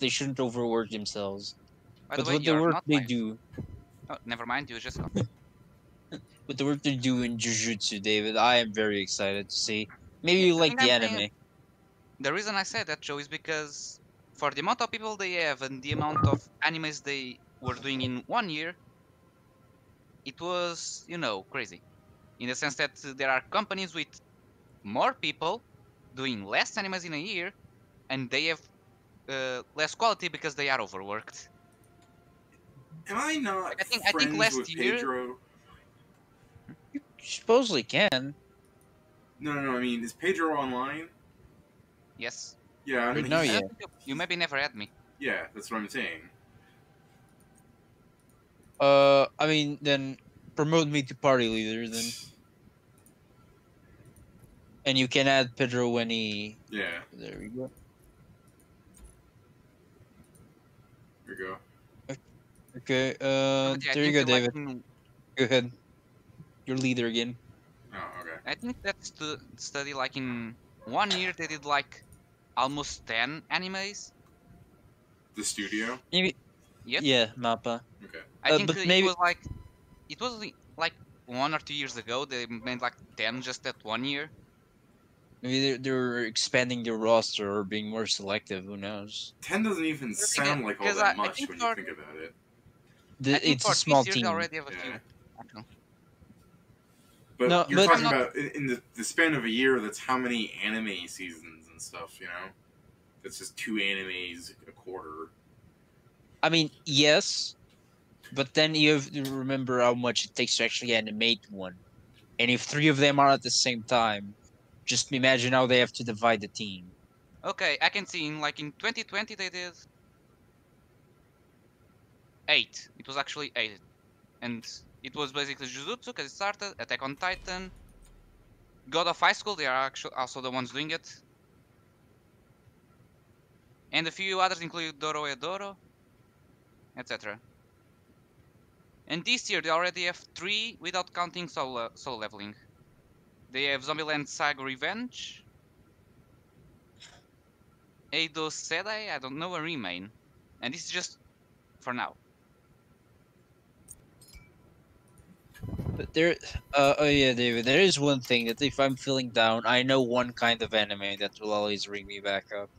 they shouldn't overwork themselves. By the but way, with the work they do, Oh, never mind. You just with the work they do in Jujutsu, David, I am very excited to see. Maybe you I like the I'm anime. playing- the reason I said that, Joe, is because for the amount of people they have and the amount of animes they were doing in one year, it was, you know, crazy. In the sense that there are companies with more people doing less animes in a year, and they have uh, less quality because they are overworked. Am I not I think- I think friends last with year- Pedro? You supposedly can. No, no, no. I mean, is Pedro online? Yes. Yeah, I But mean, no, he's- yeah. I think you- You maybe never had me. yeah, that's what I'm saying. Uh, I mean, then promote me to party leader then, and you can add Pedro when he. Yeah, There we go. Here we go. Okay. Uh, But yeah, I there you think, go, like, David. in- Go ahead. You're leader again. Oh, okay. I think that stu- study like in one year they did like almost 10 animes. The studio. Maybe. Yep. Yeah, Mappa. Okay. I Uh, think but uh, maybe- it was like it was like one or two years ago they made like 10 just that one year. Maybe they're, they're expanding their roster or being more selective. Who knows? Ten doesn't even sound like all that I- I much think when for- you think about it. The, think it's a small team. already have a Yeah. few. actually. But No, you're but- talking I'm about in, in the, the span of a year. That's how many anime seasons and stuff. You know, that's just two animes a quarter. I mean, yes, but then you have to remember how much it takes to actually animate one. And if three of them are at the same time, just imagine how they have to divide the team. Okay, I can see in like in 2020 they did eight. It was actually eight, and it was basically Jujutsu because it started Attack on Titan, God of High School. They are actually also the ones doing it, and a few others include Dorohedoro, etc. And this year they already have three without counting solo, solo leveling. They have Zombieland Saga Revenge, Eidos Sedai, I don't know, and Re-Main. And this is just for now. But there, uh, oh yeah, David. There is one thing that if I'm feeling down, I know one kind of anime that will always bring me back up.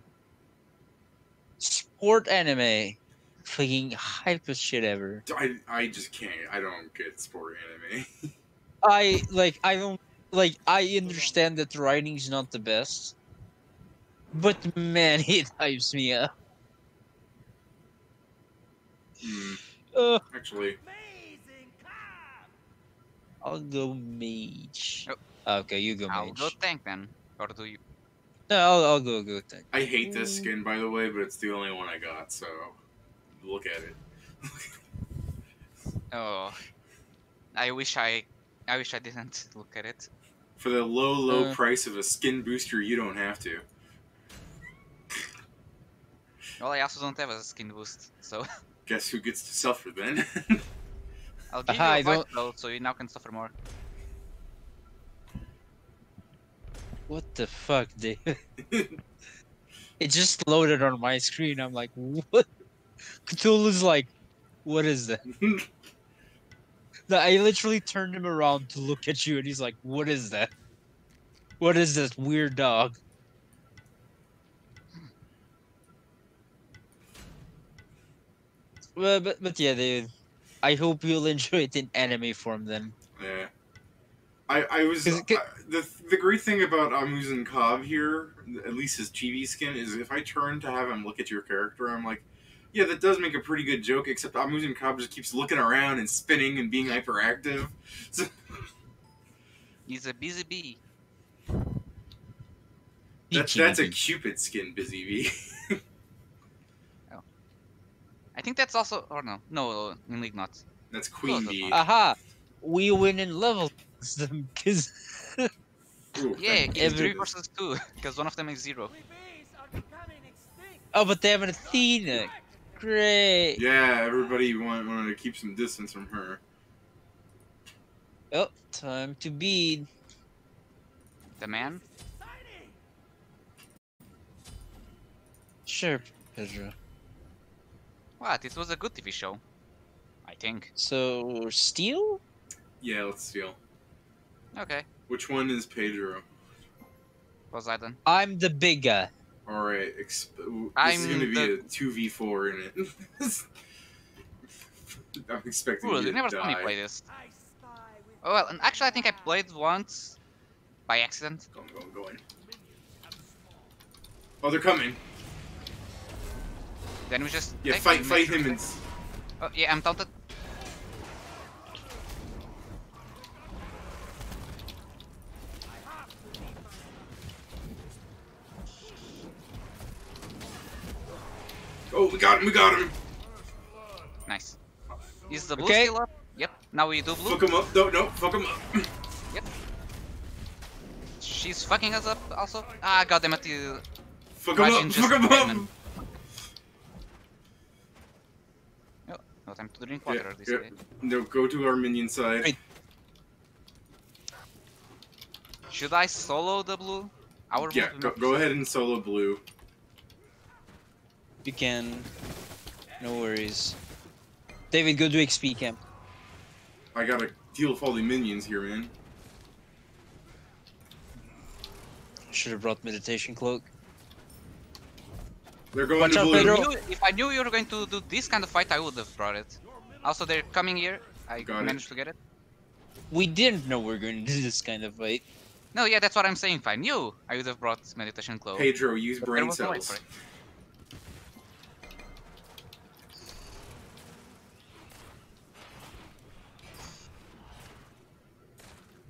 Sport anime, fucking hype as shit ever. I, I just can't. I don't get sport anime. I like. I don't like. I understand that the writing's not the best, but man, it hypes me up. Uh, actually, I'll go mage. Oh. Okay, you go I'll mage. go tank then. Or do you? No, I'll, I'll go go tank. I hate this skin by the way, but it's the only one I got. So look at it. Oh, I wish I, I wish I didn't look at it. For the low, low Uh. price of a skin booster, you don't have to. Well, I also don't have a skin boost, so Guess who gets to suffer then? I'll give Aha, I you a fight don't- though, so you now can suffer more. What the fuck, dude? It just loaded on my screen. I'm like, what? Cthulhu's like, what is that? I literally turned him around to look at you, and he's like, "What is that? What is this weird dog?" Well, but but yeah, dude. I hope you'll enjoy it in anime form then. yeah. I, I was I- the the great thing about Amuzan Cobb here, at least his chibi skin, is if I turn to have him look at your character, I'm like, yeah, that does make a pretty good joke. Except Amuzan Cobb just keeps looking around and spinning and being hyperactive. So, He's a busy bee. that, Ichibi. that's a Cupid skin, Busy Bee. Oh. I think that's also, or no, no, in League not. that's Queen Bee. Aha! We win in levels them because Yeah, thank it's three versus two, because one of them is zero. oh, but they have an Athena. Great. Yeah, everybody wanted, wanted to keep some distance from her. Oh, time to bead. The man? Sure, Pedro. What? This was a good TV show. I think. So steel? Yeah, let's steal. Okay. Which one is Pedro? Poseidon. I'm the big guy. All right, exp- this is I'm gonna be the- a two v four in it. I'm expecting Cool, you you to never saw me die. play this. Oh well, and actually I think I played once by accident. Going, going, going. Oh, they're coming. Then we just Yeah, take fight, and fight him and. Oh yeah, I'm taunted. Oh, we got him! We got him! Nice. Is the blue Okay. still up? Yep. Now we do blue. Fuck him up! No, no, fuck him up! Yep. She's fucking us up also. Ah, goddamn it! You... Fuck him Imagine up! Fuck him up! Batman. No time to drink Yeah, water. This yeah. way. No, go to our minion side. Wait. Should I solo the blue? Our Yeah, go, go ahead and solo blue. You can. No worries. David, go do XP camp. I gotta deal with all the minions here, man. Should have brought meditation cloak. They're going Watch to out, blue. Pedro. If I knew- If I knew you were going to do this kind of fight, I would have brought it. Also, they're coming here. I Got it. managed to get it. We didn't know we were going to do this kind of fight. No, yeah, that's what I'm saying. If I knew, I would have brought meditation cloak. Pedro, use brain there no cells.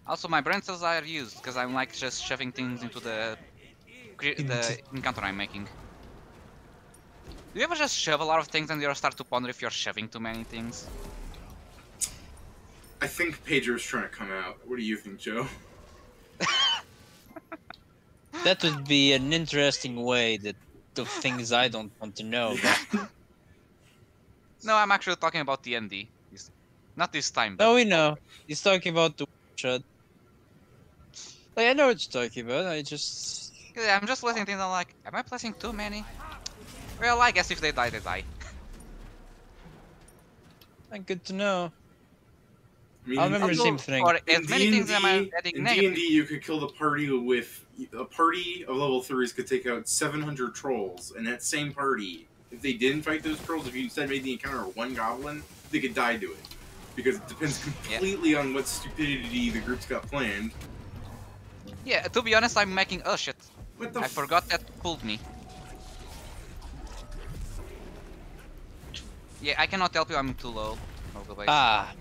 Also, my brain cells are used because I'm like just shoving things into the the encounter I'm making. Do you ever just shove a lot of things and you start to ponder if you're shoving too many things? I think Pedro's trying to come out. What do you think, Joe? That would be an interesting way that of things I don't want to know. But No, I'm actually talking about the ND. Not this time. But no, we know. He's talking about the shot. Like I know what you're talking about. I just Yeah, I'm just listening to things. I'm like, am I placing too many? Well, I guess if they die, they die. not good to know. I mean, I remember in- the same thing. For as in many things am I D&D adding in negative. D&D, you could kill the party with a party of level threes could take out 700 trolls, and that same party, if they didn't fight those trolls, if you instead made the encounter with one goblin, they could die to it, because it depends completely on what stupidity the group's got planned. Yeah, to be honest, I'm making. Oh shit! What the? I f- forgot that pulled me. Yeah, I cannot help you. I'm too low. I'll go back. Ah,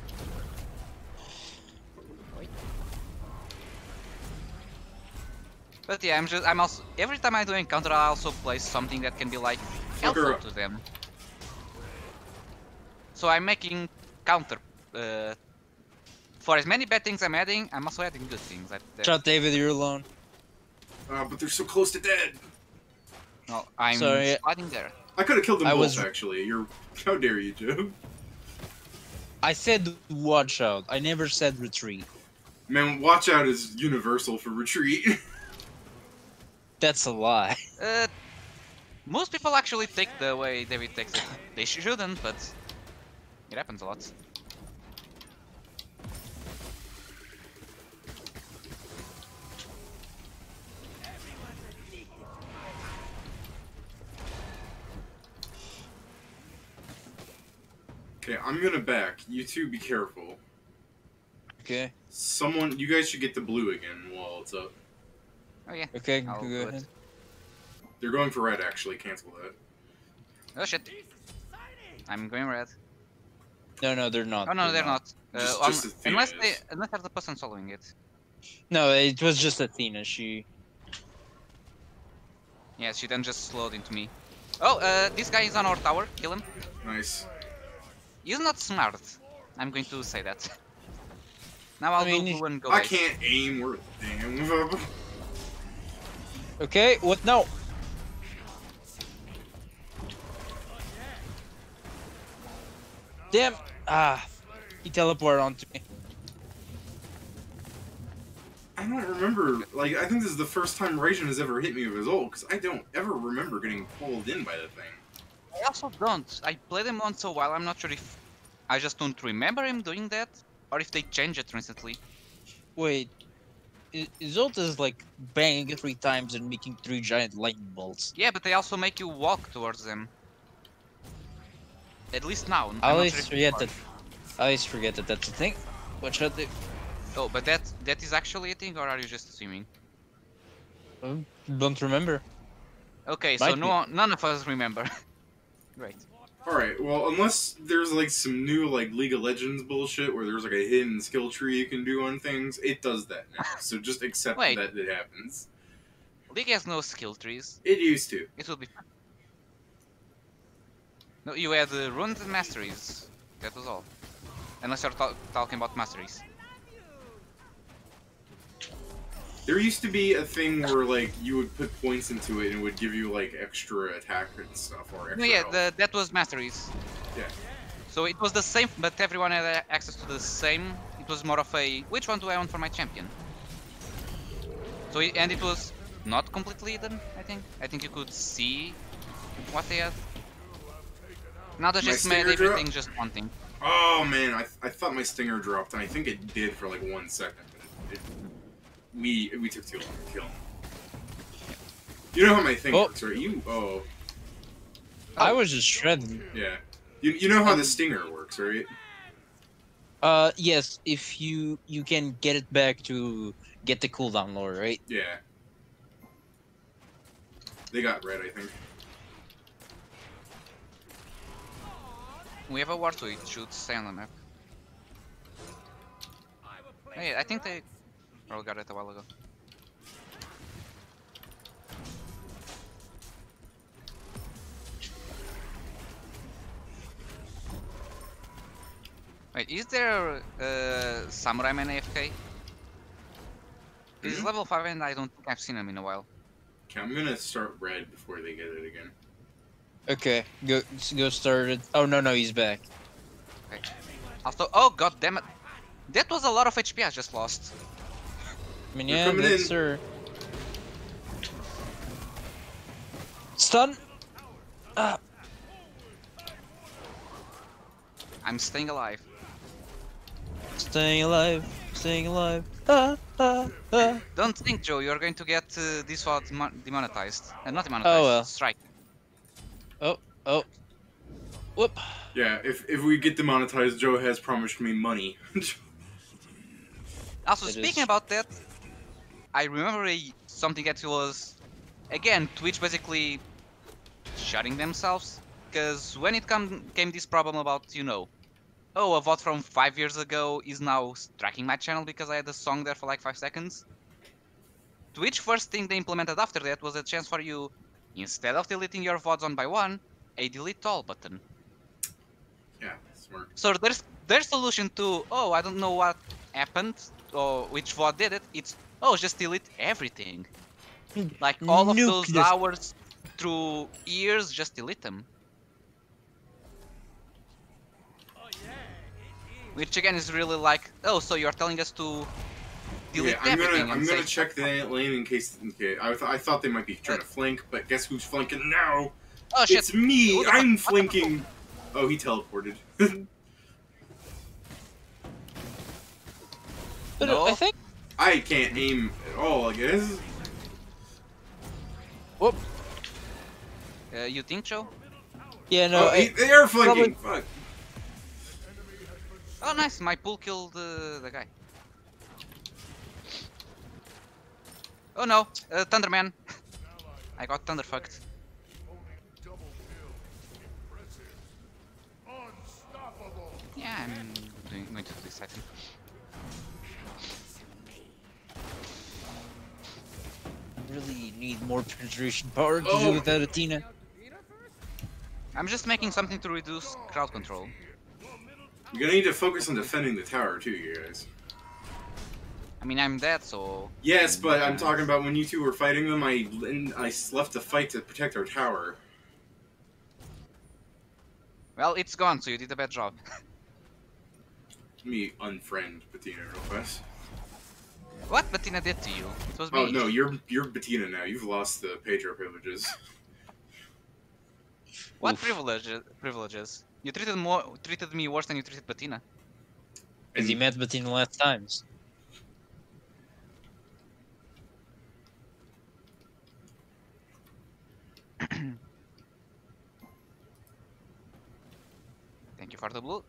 But yeah, I'm just. I'm also. Every time I do encounter, I also place something that can be like helpful to them. So I'm making counter. Uh, for as many bad things I'm adding, I'm also adding good things. That, that, shot David, you're alone. Uh, but they're so close to dead. no, I'm Sorry. sliding there. I could have killed them I both was- actually. You're how dare you, Joe? I said watch out. I never said retreat. Man, watch out is universal for retreat. That's a lie. Uh, most people actually take the way David takes it. They shouldn't, but it happens a lot. Okay, I'm gonna back. You two, be careful. Okay. Someone, you guys should get the blue again while it's up. Oh yeah. Okay. I'll go ahead. They're going for red, actually. Cancel that. Oh shit. I'm going red. No, no, they're not. Oh no, they're not. Uh, Just- um, just Athena unless they, is. unless there's the person following it. No, it was just Athena. She. Yeah, she then just slowed into me. Oh, uh, this guy is on our tower. Kill him. Nice. He's not smart. I'm going to say that. Now I'll I mean, do he- and go I base. can't aim. We're damn. Okay. What? No. Damn. Ah. He teleported onto me. I don't remember. Like, I think this is the first time Raijin has ever hit me with his ult, because I don't ever remember getting pulled in by the thing. I also don't. I played him once a while. I'm not sure if I just don't remember him doing that, or if they changed it recently. Wait, Isolde is like banging three times and making three giant lightning bolts. Yeah, but they also make you walk towards them. At least now. I always sure forget that. I always forget that that's a thing. What should they? Oh, but that that is actually a thing, or are you just assuming? Um, Don't remember. Okay, so no, none of us remember. Great. All right. Well, unless there's like some new like League of Legends bullshit where there's like a hidden skill tree you can do on things, it does that now. So just accept Wait. that it happens. League has no skill trees. It used to. It will be. No, you had uh, runes and masteries. That was all. Unless you're talking about masteries. There used to be a thing where like you would put points into it and it would give you like extra attack and stuff or extra. No, yeah, the, that was masteries. Yeah. So it was the same, but everyone had access to the same. It was more of a which one do I want for my champion? So it, and it was not completely hidden. I think. I think you could see what they had. Now they just made everything just one thing. Oh man, I, I thought my stinger dropped, and I think it did for like one second. But it, it, we we took too long to kill him. You know how my thing Oh. works, right? You oh I was just shredding. yeah. You, you know how the stinger works, right? Uh, yes. If you you can get it back to get the cooldown lower, right? Yeah. They got red, I think. We have a war to it. Should stay on the map. Hey, I think they all got it a while ago. Wait, is there uh, Samurai Man AFK? He's Mhm. level 5 and I don't think I've seen him in a while. Okay, I'm gonna start red before they get it again. Okay, go go started. Oh no no he's back. Also, oh god damn it! That was a lot of HP I just lost. I mean They're yeah, coming that's in. sir. Stun. Ah, I'm staying alive. staying alive, staying alive. Ah ah ah. Don't think, Joe, you're going to get uh, this one demonetized. Uh, not demonetized, Oh, well. strike. Oh, oh. Whoop. Yeah, if if we get demonetized, Joe has promised me money. Also, It speaking is- about that, I remember a, something that was, again, Twitch basically shutting themselves. Because when it come, came this problem about, you know, oh, a VOD from five years ago is now tracking my channel because I had a song there for like five seconds. Twitch first thing they implemented after that was a chance for you, instead of deleting your VODs one by one, a delete all button. yeah, smart. So there's their solution to oh I don't know what happened or which VOD did it. It's oh just delete everything. Like all of those Nucleus. hours through years, just delete them. Which again is really like oh so you're telling us to delete Yeah, I'm everything gonna I'm gonna check the lane in case. Okay, I, th- I thought they might be trying to flank, but guess who's flanking now? oh shit It's me. Who I'm flanking. Oh, he teleported. But No. I think I can't aim at all. I guess. whoop. uh, you think Joe? Yeah no. oh, I, they are flanking. Fuck. Oh nice my pull killed uh, the guy. Oh no, uh, Thunderman. I got thunderfucked. Yeah, I'm doing, going to do this, I think. Really need more penetration power to Oh. do without Athena. I'm just making something to reduce crowd control. You're gonna need to focus on defending the tower too, you guys. I mean, I'm dead, so... Yes, but I'm talking about when you two were fighting them. I I left the fight to protect our tower. Well, it's gone, so you did a bad job. Let me unfriend Batina real fast. What Batina did to you? It was oh, me. Oh no, you're you're Batina now. You've lost the Pedro privileges. What Oof. privileges? Privileges? You treated more treated me worse than you treated Batina. Because you met Batina last times. Thank you for the blue.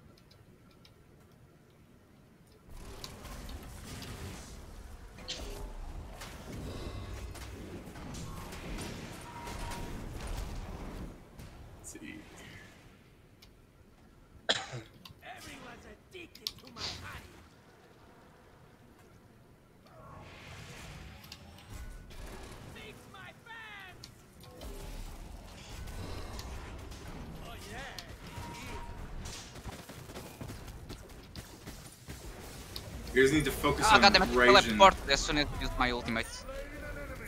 Need to focus Ah, on goddammit, I Raijin. teleport as soon as I use my ultimate.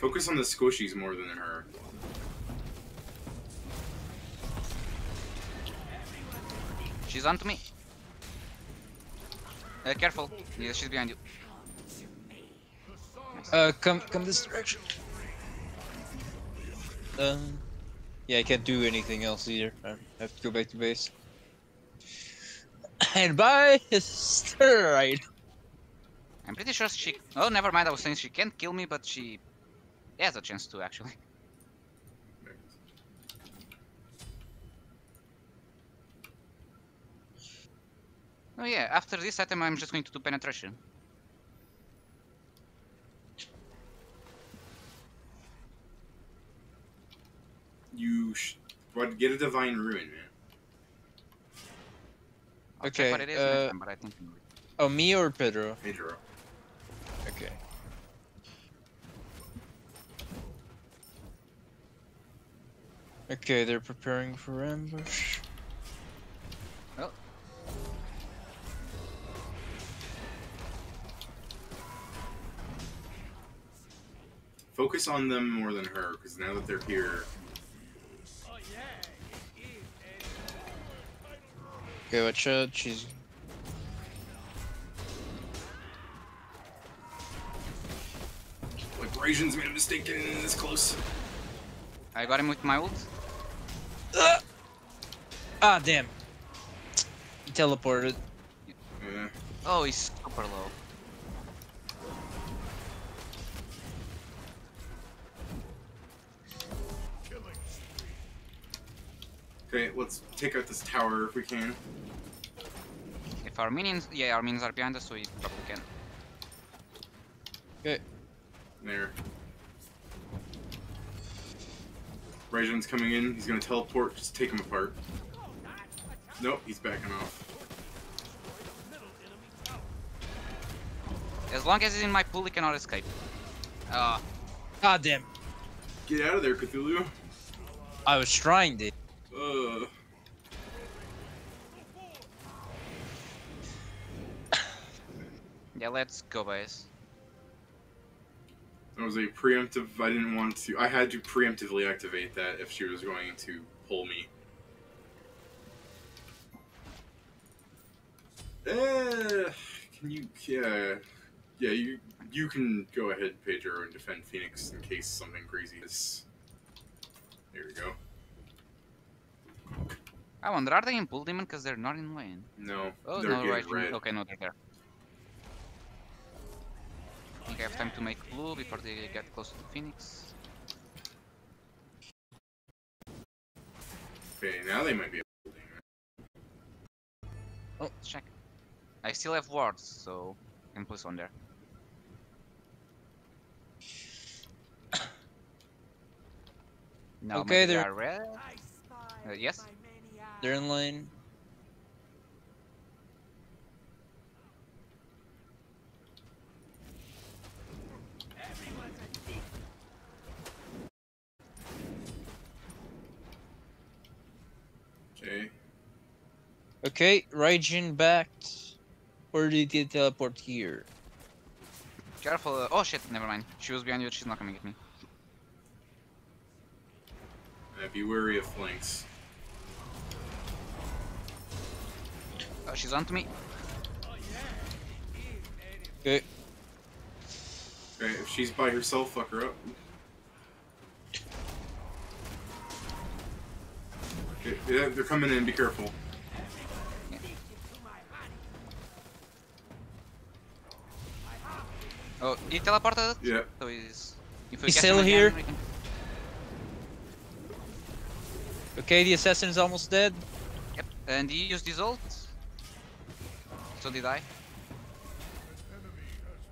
Focus on the squishies more than her. She's on to me. Uh, careful. Yeah, she's behind you. Uh, come, come this direction. Um, yeah, I can't do anything else either. I have to go back to base. And bye, right. I'm pretty sure she. Oh, never mind. I was saying she can't kill me, but she has a chance to actually. Oh yeah. After this item, I'm just going to do penetration. You sh- what? Get a divine ruin, man. I'll Okay, check what it is uh, next time, but I think. Oh, me or Pedro? Pedro. Okay. Okay, they're preparing for ambush. Oh. Focus on them more than her, because now that they're here, oh yeah, it is. And Okay, watch out, she's... like Raijin's made a mistake getting in this close. I got him with my ult. Ah, ah damn. He teleported. Uh, Oh, he's super low. okay, let's take out this tower if we can. If our minions, yeah, our minions are behind us, so we probably can. There. Raijin's coming in. He's gonna teleport. Just take him apart. Nope, he's backing off. As long as he's in my pool, he cannot escape. Uh, Ah damn. Get out of there, Cthulhu. I was trying to. Uh, yeah, let's go, guys. That was a preemptive. I didn't want to. I had to preemptively activate that if she was going to pull me. Uh, can you? Yeah, yeah. You you can go ahead, Pedro, and defend Phoenix in case something crazy is. There we go. I wonder, are they in pool demon? Because they're not in lane. No, Oh, no, right. red. Okay, no, they're there. I think I have time to make blue before they get close to Phoenix. Okay, now they might be. able to. Let's check. I still have wards, so I can place one there. Now Okay, maybe they they're- are red. Uh, yes? my many eyes. They're in lane. Okay. Okay, Raijin backed. Or did he teleport here? Careful. uh, oh shit, never mind. She was behind you, she's not coming at me. Uh, be wary of flanks. Oh, she's on to me. Okay. Okay, if she's by herself, fuck her up. They're coming in. Be careful. Oh, he teleported. Yeah. So he's. If He's catch him still again, here? can- Okay, the assassin is almost dead. Yep. And he used his ult. So did I.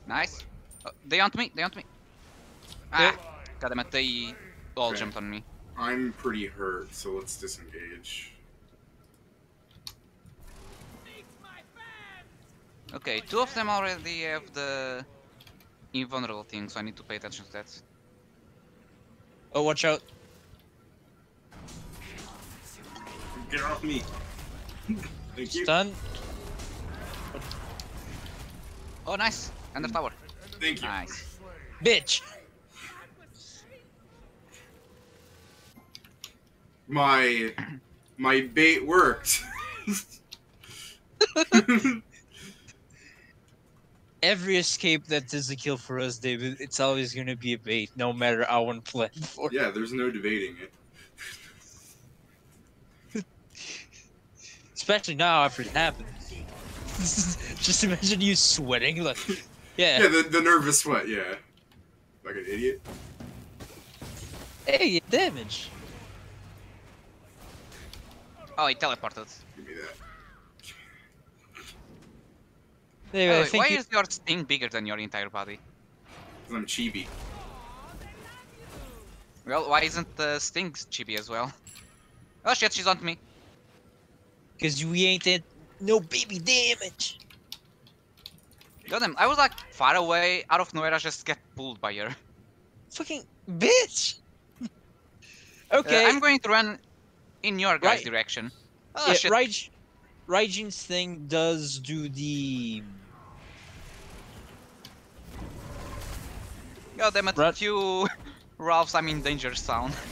Nice. Oh, they on me. They on me. Ah, God damn! They all Okay. jumped on me. I'm pretty hurt, so let's disengage. Okay, two of them already have the invulnerable thing, so I need to pay attention to that. Oh, watch out. Get off me. Thank you. Stun. Oh, nice! Under tower. Thank you. Nice. Bitch. My my bait worked. Every escape that is a kill for us, David, it's always gonna be a bait, no matter how one planned for. yeah, there's no debating it. Especially now after it happened. Just imagine you sweating like, yeah. Yeah, the, the nervous sweat, yeah. Like an idiot. Hey, damage. Oh, he teleported. Give me that. David, I wait, think why you- is your sting bigger than your entire body? 'Cause I'm chibi. Well, why isn't the sting chibi as well? Oh shit, she's on me. Cause we ain't at no baby damage. Goddamn, I was like far away, out of nowhere, I just get pulled by her. Fucking bitch. Uh, okay. I'm going to run in your guys' Right. direction. Oh yeah, shit. Raij, Raijin's thing does do the God damn it, Run. few Ralphs, I'm in danger sound.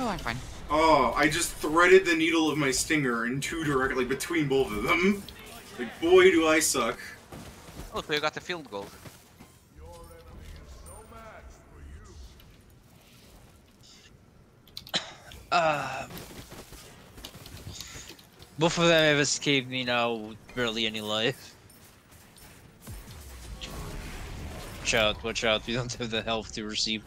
Oh, I'm fine. Oh, I just threaded the needle of my stinger in two directly between both of them. Like, boy, do I suck. Oh, so you got the field goal. uh both of them have escaped me now with barely any life. Watch out, watch out, we don't have the health to receive.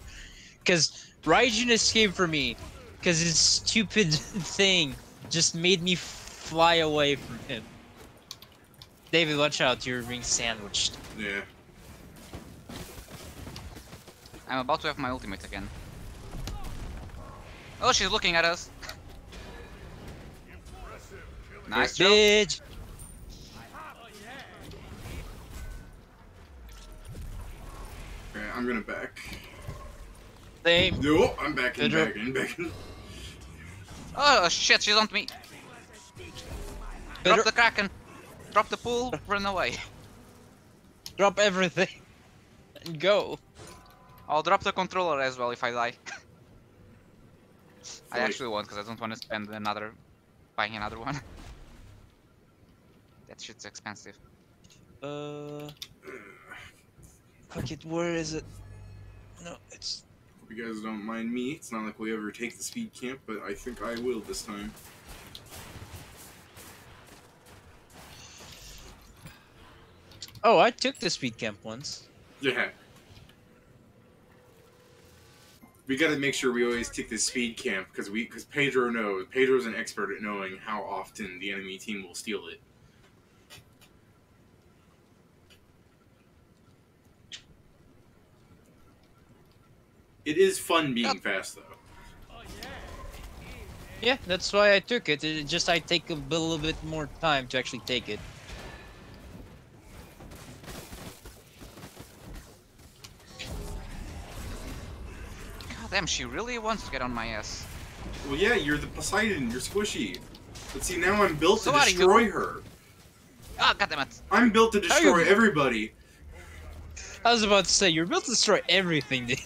Cause Raijin escaped from me. Cause his stupid thing just made me fly away from him. David, watch out, you're being sandwiched. Yeah. I'm about to have my ultimate again. Oh, she's looking at us. Nice job. Bitch! Okay, I'm gonna back. Same. No, I'm back in, Pedro. back in, back in. Oh shit, she's on me. Drop the kraken. Drop the pool, run away. Drop everything and go. I'll drop the controller as well if I die. I actually won't because I don't want to spend another buying another one. that shit's expensive. Uh, fuck it. Where is it? No, it's Hope you guys don't mind me. It's not like we ever take the speed camp, but I think I will this time. oh, I took the speed camp once. Yeah. We gotta make sure we always take the speed camp because we because Pedro knows Pedro's an expert at knowing how often the enemy team will steal it. It is fun being Yep. fast though. Yeah, that's why I took it. It just I take a little bit more time to actually take it. God damn, she really wants to get on my ass. Well, yeah, you're the Poseidon. You're squishy. But see, now I'm built So to are you. destroy her. Ah, god damn it. I'm built to How you- destroy everybody. I was about to say you're built to destroy everything, dude.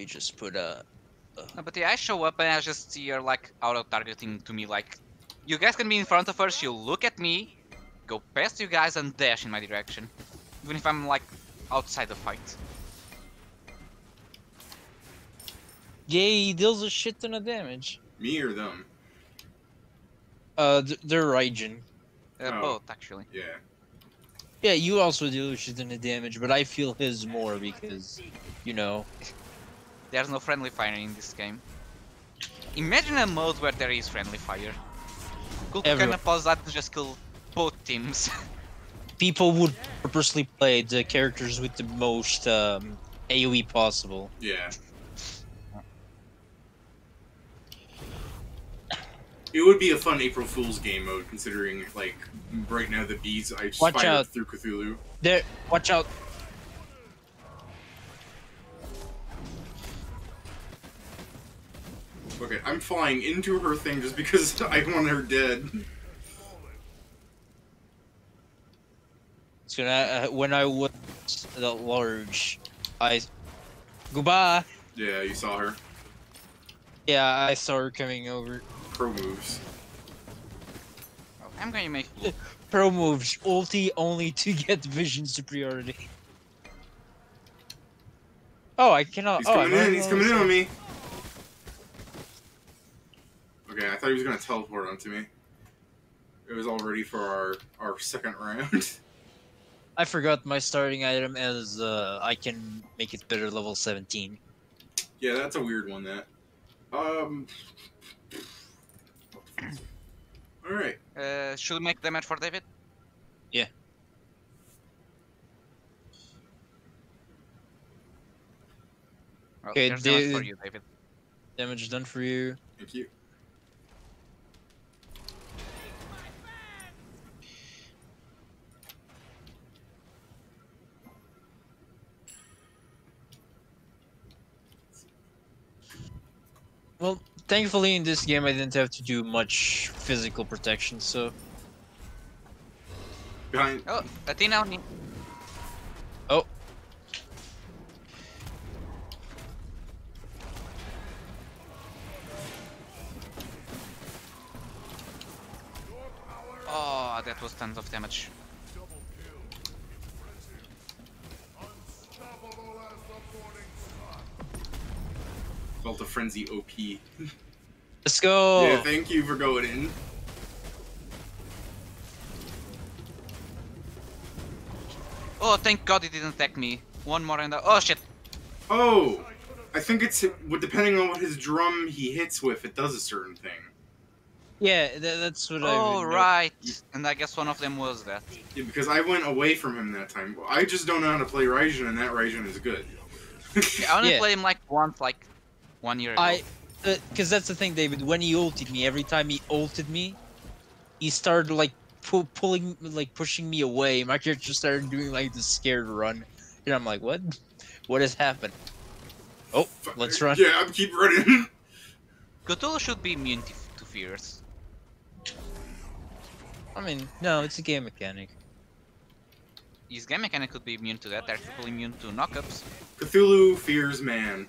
Let me just put a. No, but yeah, I show up and I just see her like auto targeting to me like, you guys can be in front of her, she'll look at me, go past you guys and dash in my direction, even if I'm like outside the fight. Yeah, he deals a shit ton of damage. Me or them? Uh, th- they're Raijin. Uh, Oh. Both actually. Yeah. Yeah, you also deal a shit ton of damage, but I feel his more because, you know. There's no friendly fire in this game. Imagine a mode where there is friendly fire. Could Everyone- kind of pause that to just kill both teams. People would purposely play the characters with the most um, AoE possible. Yeah. It would be a fun April Fool's game mode, considering like right now the bees I just Watch fired out. through Cthulhu. There, watch out. Okay, I'm flying into her thing just because I want her dead. So when I, uh, when I was that large, I goodbye. Yeah, you saw her. Yeah, I saw her coming over. Pro moves. I'm going to make Pro moves, ulti only to get vision superiority. Oh, I cannot. He's oh, coming I'm in. He's coming in on me. Okay, I thought he was gonna teleport onto me. It was all ready for our our second round. I forgot my starting item as uh, I can make it better level 17. yeah, that's a weird one. That. Um. All right. Uh, should we make damage for David? Yeah. Well, Okay, there's damage for you, David. Damage done for you. Thank you. Well, thankfully in this game I didn't have to do much physical protection, so Behind. Oh, Athena on me. Oh. Oh, that was tons of damage. Felt the frenzy OP. let's go. Yeah, thank you for going in. Oh, thank God it didn't attack me. One more and oh shit. Oh, I think it's depending on what his drum he hits with, it does a certain thing. Yeah, tha- that's what I. Oh would know. right. And I guess one of them was that. Yeah, because I went away from him that time. I just don't know how to play Raijin, and that Raijin is good. Yeah, I only Yeah. played him like once, like one year ago. I, uh, because that's the thing, David. When he ulted me, every time he ulted me, he started like pu- pulling, like pushing me away. My character started doing like the scared run, and I'm like, what? What has happened? Oh, let's run. Yeah, I'm keep running. Cthulhu should be immune to, to fears. I mean, no, it's a game mechanic. His game mechanic could be immune to that. There are people immune to knockups. Cthulhu fears man.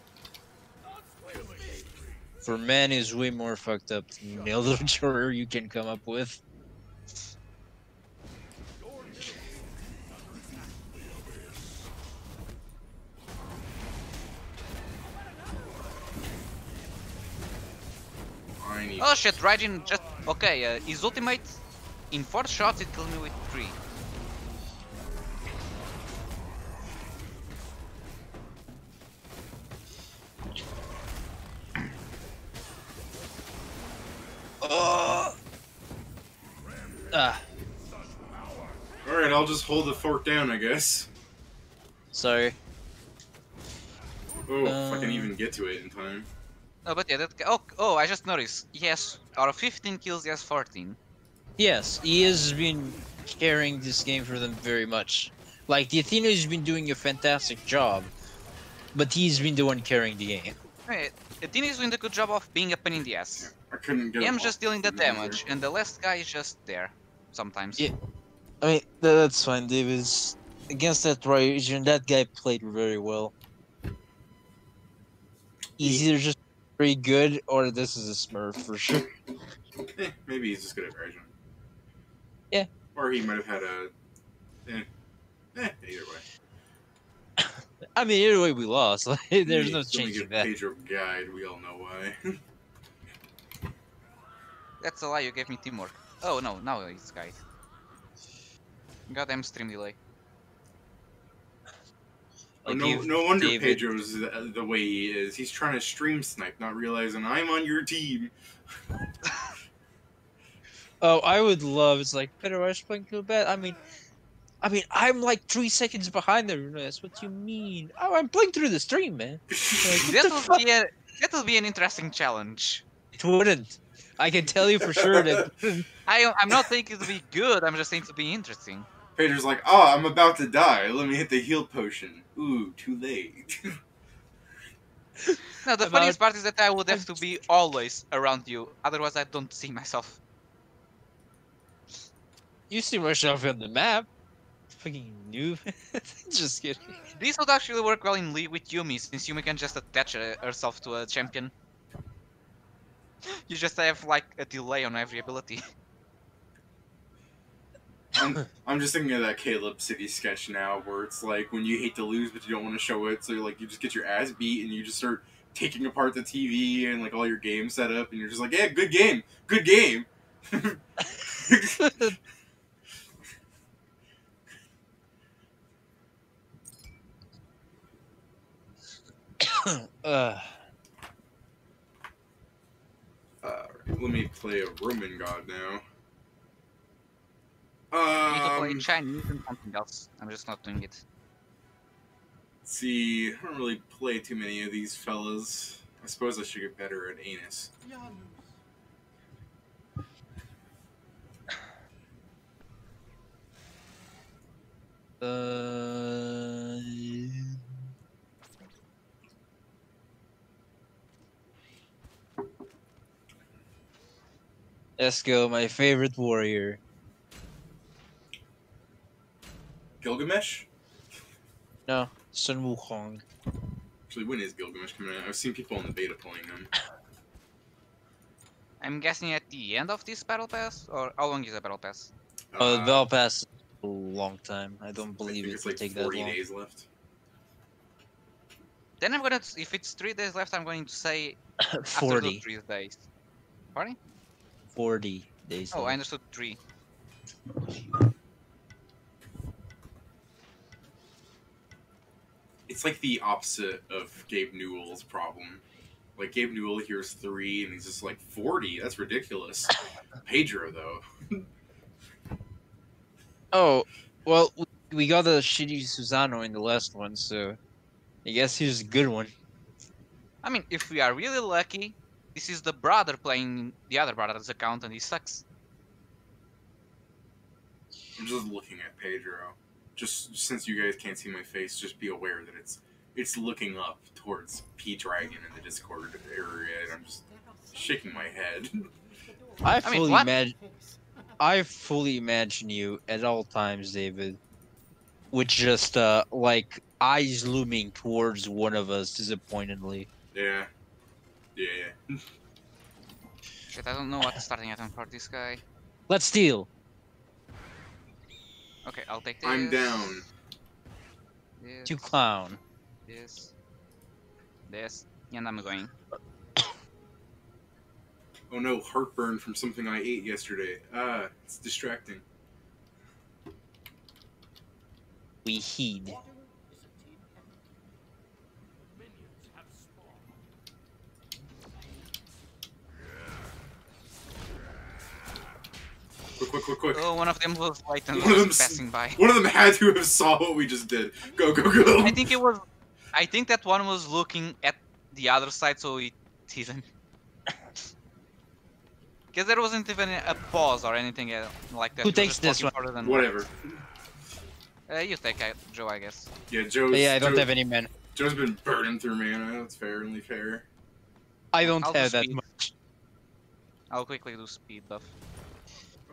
For man is way more fucked up than any other genre you can come up with. Oh shit, Raijin just okay. Uh, his ultimate in four shots it killed me with three. Oh. Ah, All right, I'll just hold the fork down, I guess. sorry. Oh, if I can Um, even get to it in time. No, but yeah, that guy, oh oh I just noticed. Yes, out of 15 kills, he has 14. Yes, he has been carrying this game for them very much. Like the Athena has been doing a fantastic job, but he's been the one carrying the game. Hey, Athena is doing a good job of being a pain in the ass. I couldn't get. I'm just dealing the damage, and the last guy is just there. Sometimes. Yeah. I mean, tha- that's fine, Davis. Against that Raijin, that guy played very well. He's either just very good, or this is a smurf for sure. Eh, maybe he's just good at Raijin. Or he might have had a. Eh, eh either way. I mean, either way, we lost. There's Yeah, no it's only changing that. Pedro a guide. We all know why. That's a lie. You gave me teamwork. Oh no, now it's guide. Goddamn stream delay. Oh, no, no wonder David- Pedro's the, the way he is. He's trying to stream snipe, not realizing I'm on your team. Oh, I would love. It's like Pedro Rush playing too bad. I mean, I mean, I'm like three seconds behind the That's What you mean? Oh, I'm playing through the stream, man. Like, that'll fuck? be a that will be an interesting challenge. It wouldn't. I can tell you for sure that. I I'm not saying it'll be good. I'm just saying it'll be interesting. Pedro's like, oh, I'm about to die. Let me hit the heal potion. Ooh, too late. No, the About- funniest part is that I would have to be always around you. Otherwise, I don't see myself. you see myself on the map. Fucking noob. Just kidding. This would actually work well in League with Yuumi, since Yuumi can just attach uh, herself to a champion. You just have like a delay on every ability. I'm, I'm just thinking of that Caleb City sketch now, where it's like when you hate to lose but you don't want to show it, so you're like you just get your ass beat and you just start taking apart the TV and like all your game setup, and you're just like, yeah, good game, good game. uh, Uh, let me play a Roman god now. I need to play Um, Chinese and something else. I'm just not doing it. see, I don't really play too many of these fellas. I suppose I should get better at Janus. uh, let's go. My favorite warrior. Gilgamesh? No, Sun Wukong. Actually, when is Gilgamesh coming out? I've seen people in the beta playing him. I'm guessing at the end of this battle pass, or how long is the battle pass? Oh, Uh, the Battle Pass is a long time. I don't I believe think it it's will like take that 40 long. days left. Then I'm gonna, if it's three days left, I'm going to say after the 40. three days. Pardon? 40 days. Oh, I understood three. It's like the opposite of Gabe Newell's problem. Like Gabe Newell hears three and he's just like forty. That's ridiculous. Pedro though. Oh, well, we got a shitty Susano in the last one, so I guess he's a good one. I mean, if we are really lucky, this is the brother playing the other brother's account and he sucks. I'm just looking at Pedro. Just since you guys can't see my face, just be aware that it's it's looking up towards P Dragon in the Discord area, and I'm just shaking my head. I I mean, fully imagine. I fully imagine you at all times, David, with just uh like eyes looming towards one of us disappointedly. yeah, yeah, yeah. Shit, I don't know what the starting item for this guy. Let's steal. Okay, I'll take this. I'm down. This, To clown. this, this, and I'm going. Oh no, heartburn from something I ate yesterday. Ah, it's distracting. We heed. Quick, quick, quick, quick. Oh, one of them was white and One of was them's- passing by. One of them had to have saw what we just did. Go, go, go. I think it was. I think that one was looking at the other side, so it didn't. Because there wasn't even a pause or anything uh, like that. Who takes this walking further than Whatever. Uh, you take it, Joe, I guess. Yeah, Joe. Yeah, I don't Joe- have any men. Joe's been burning through mana. That's fair, only fair. I don't I'll do have that speed. much. I'll quickly do speed buff.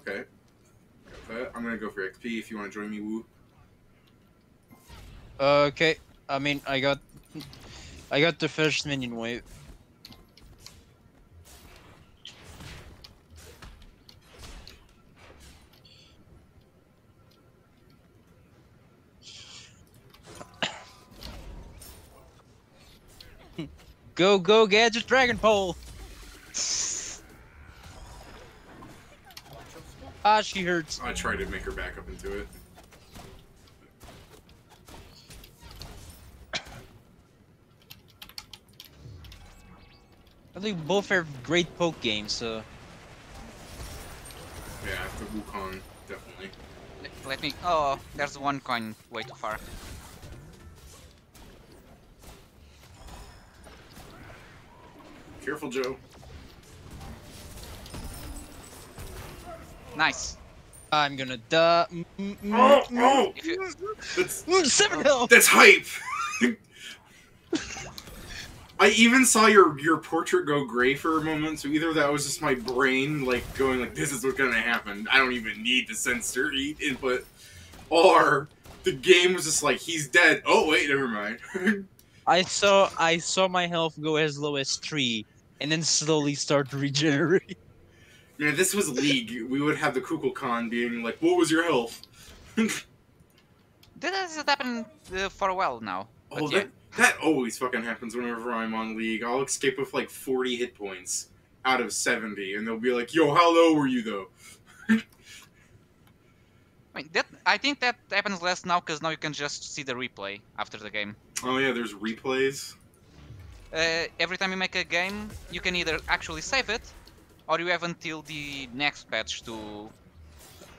Okay. I'm gonna go for XP if you wanna join me, Woo. Okay. I mean, I got... I got the first minion wave. go, go, Gadget Dragon Pole! Ah, she hurts. I tried to make her back up into it. I think both are great poke games, so. Yeah, after Wukong, definitely. Let me. Oh, there's one coin way too far. Careful, Joe. Nice. I'm gonna die. Mm, mm, mm, Oh, mm, oh! You, That's Seven health! that's hype. I even saw your your portrait go gray for a moment, so either that was just my brain like going like this is what's gonna happen. I don't even need the sensor input, or the game was just like he's dead. Oh wait, never mind. I saw I saw my health go as low as three, and then slowly start to regenerate. Man, this was League. We would have the Kukulkan being like, "What was your health?" this has happened uh, for a while now. Oh, yeah. that that always fucking happens whenever I'm on League. I'll escape with like 40 hit points out of 70, and they'll be like, "Yo, how low were you though?" I mean, that I think that happens less now because now you can just see the replay after the game. Oh yeah, there's replays. Uh, every time you make a game, you can either actually save it, or you have until the next patch to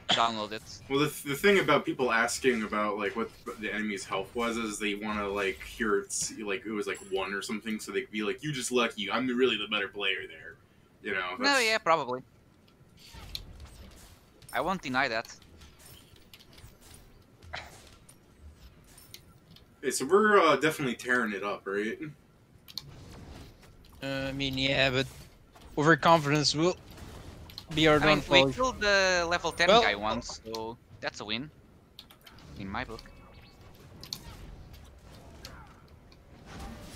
download it. Well, the, the thing about people asking about like what the enemy's health was is they want to like hear it's like it was like one or something, so they could be like, "You just lucky. I'm really the better player there." You know. No, yeah, probably. I won't deny that. Okay, so we're uh, definitely tearing it up, right? Uh, I mean, yeah, but overconfidence will be our I mean, we downfall. killed the level 10 Well- guy once, so that's a win. In my book.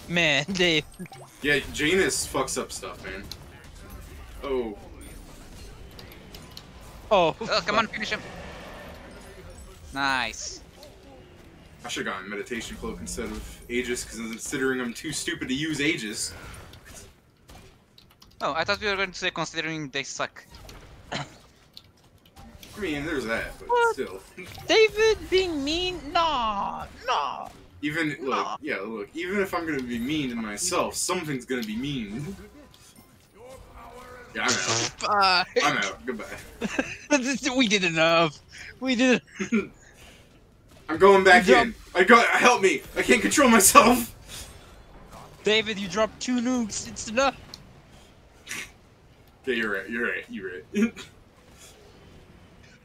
Man, Dave. Yeah, Janus fucks up stuff, man. Oh, Oh, Oh, come on, finish him. Nice. I should have gotten meditation cloak instead of Aegis, because I'm considering I'm too stupid to use Aegis. Oh, I thought we were going to say considering they suck. I mean, there's that, but What? still. David being mean? Nah, nah. Even look, yeah, look. Even if I'm gonna be mean to myself, something's gonna be mean. Yeah, I'm out. Bye. I'm out. Goodbye. we did enough. We did. I'm going back You in. I got. Help me! I can't control myself. David, you dropped two nukes. It's enough. Okay, you're right. You're right. You're right.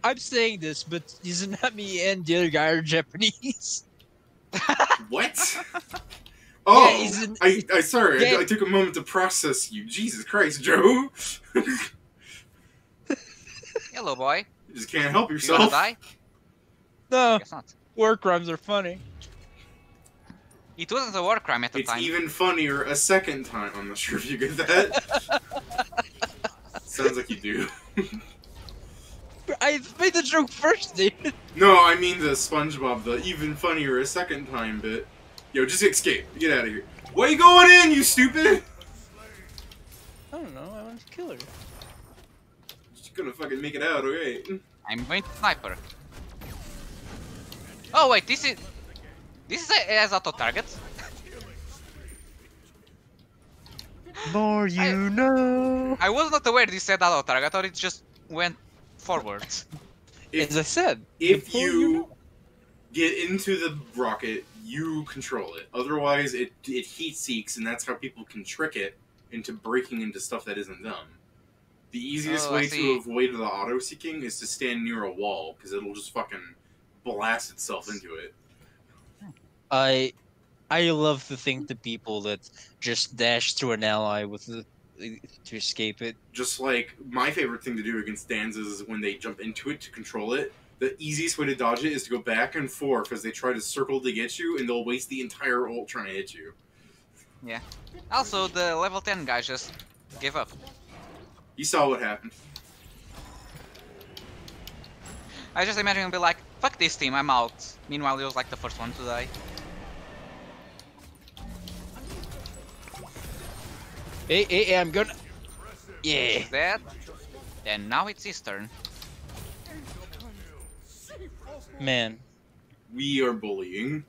I'm saying this, but isn't that me and the other guy are Japanese? what? Oh, he's in- I, I sorry. I, Yeah. I took a moment to process you. Jesus Christ, Joe. Hello, boy. you just can't help yourself. wanna die? No, not. war crimes are funny. It wasn't a war crime at the It's time. It's even funnier a second time. I'm not sure if you get that. Sounds like you do. I made the joke first, David. No, I mean the SpongeBob, the even funnier a second time bit. Yo, just escape. Get out of here. Why you going in, you stupid? I don't know. I want to kill her. Just gonna fucking make it out, okay? I'm going to sniper. Oh wait, this is this is a, as auto target. More you know. I was not aware this said auto target. I thought it just went forward. If, As I said, if before you know. get into the rocket, you control it. Otherwise, it it heat seeks, and that's how people can trick it into breaking into stuff that isn't them. The easiest Oh, way to avoid the auto seeking is to stand near a wall, because it'll just fucking blast itself into it. I I love to think the people that just dash through an ally with the to escape it. just like my favorite thing to do against Dan's is when they jump into it to control it. The easiest way to dodge it is to go back and forth as they try to circle to get you, and they'll waste the entire ult trying to hit you. Yeah. Also, the level 10 guys just gave up. You saw what happened. I just imagine him be like, fuck this team, I'm out. Meanwhile, he was like the first one to die. Hey, hey, hey, I'm gonna. Yeah. That. And now it's his turn. Man. We are bullying.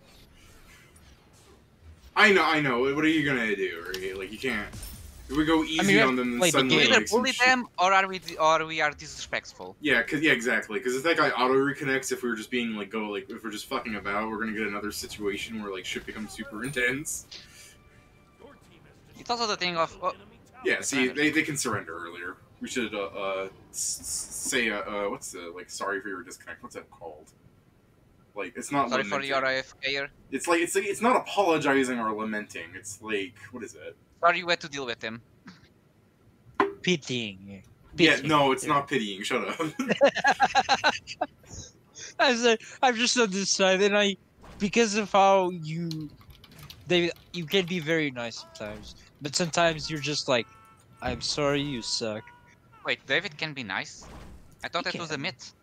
I know, I know. What are you gonna do? Right? Like you can't. If we go easy mean, on them, then played the suddenly game. Either like, some bully shit- them or are we or we are disrespectful. Yeah, cause yeah, exactly. Because if that guy auto reconnects, if we were just being like go like if we're just fucking about, we're gonna get another situation where like shit becomes super intense. It's also the thing of oh, Yeah, see, they, they can surrender earlier. We should uh, uh s- s- say uh, uh what's the like sorry for your disconnect. What's that called? Like it's not sorry for your AFK. It's like it's like it's not apologizing or lamenting. It's like what is it? Sorry you had to deal with him. Pitying. Yeah, no, it's not pitying. Shut up. I said, I've just on this side, and I, because of how you, they, you can be very nice sometimes, but sometimes you're just like, I'm sorry, you suck. Wait, David can be nice? I thought He that was a myth.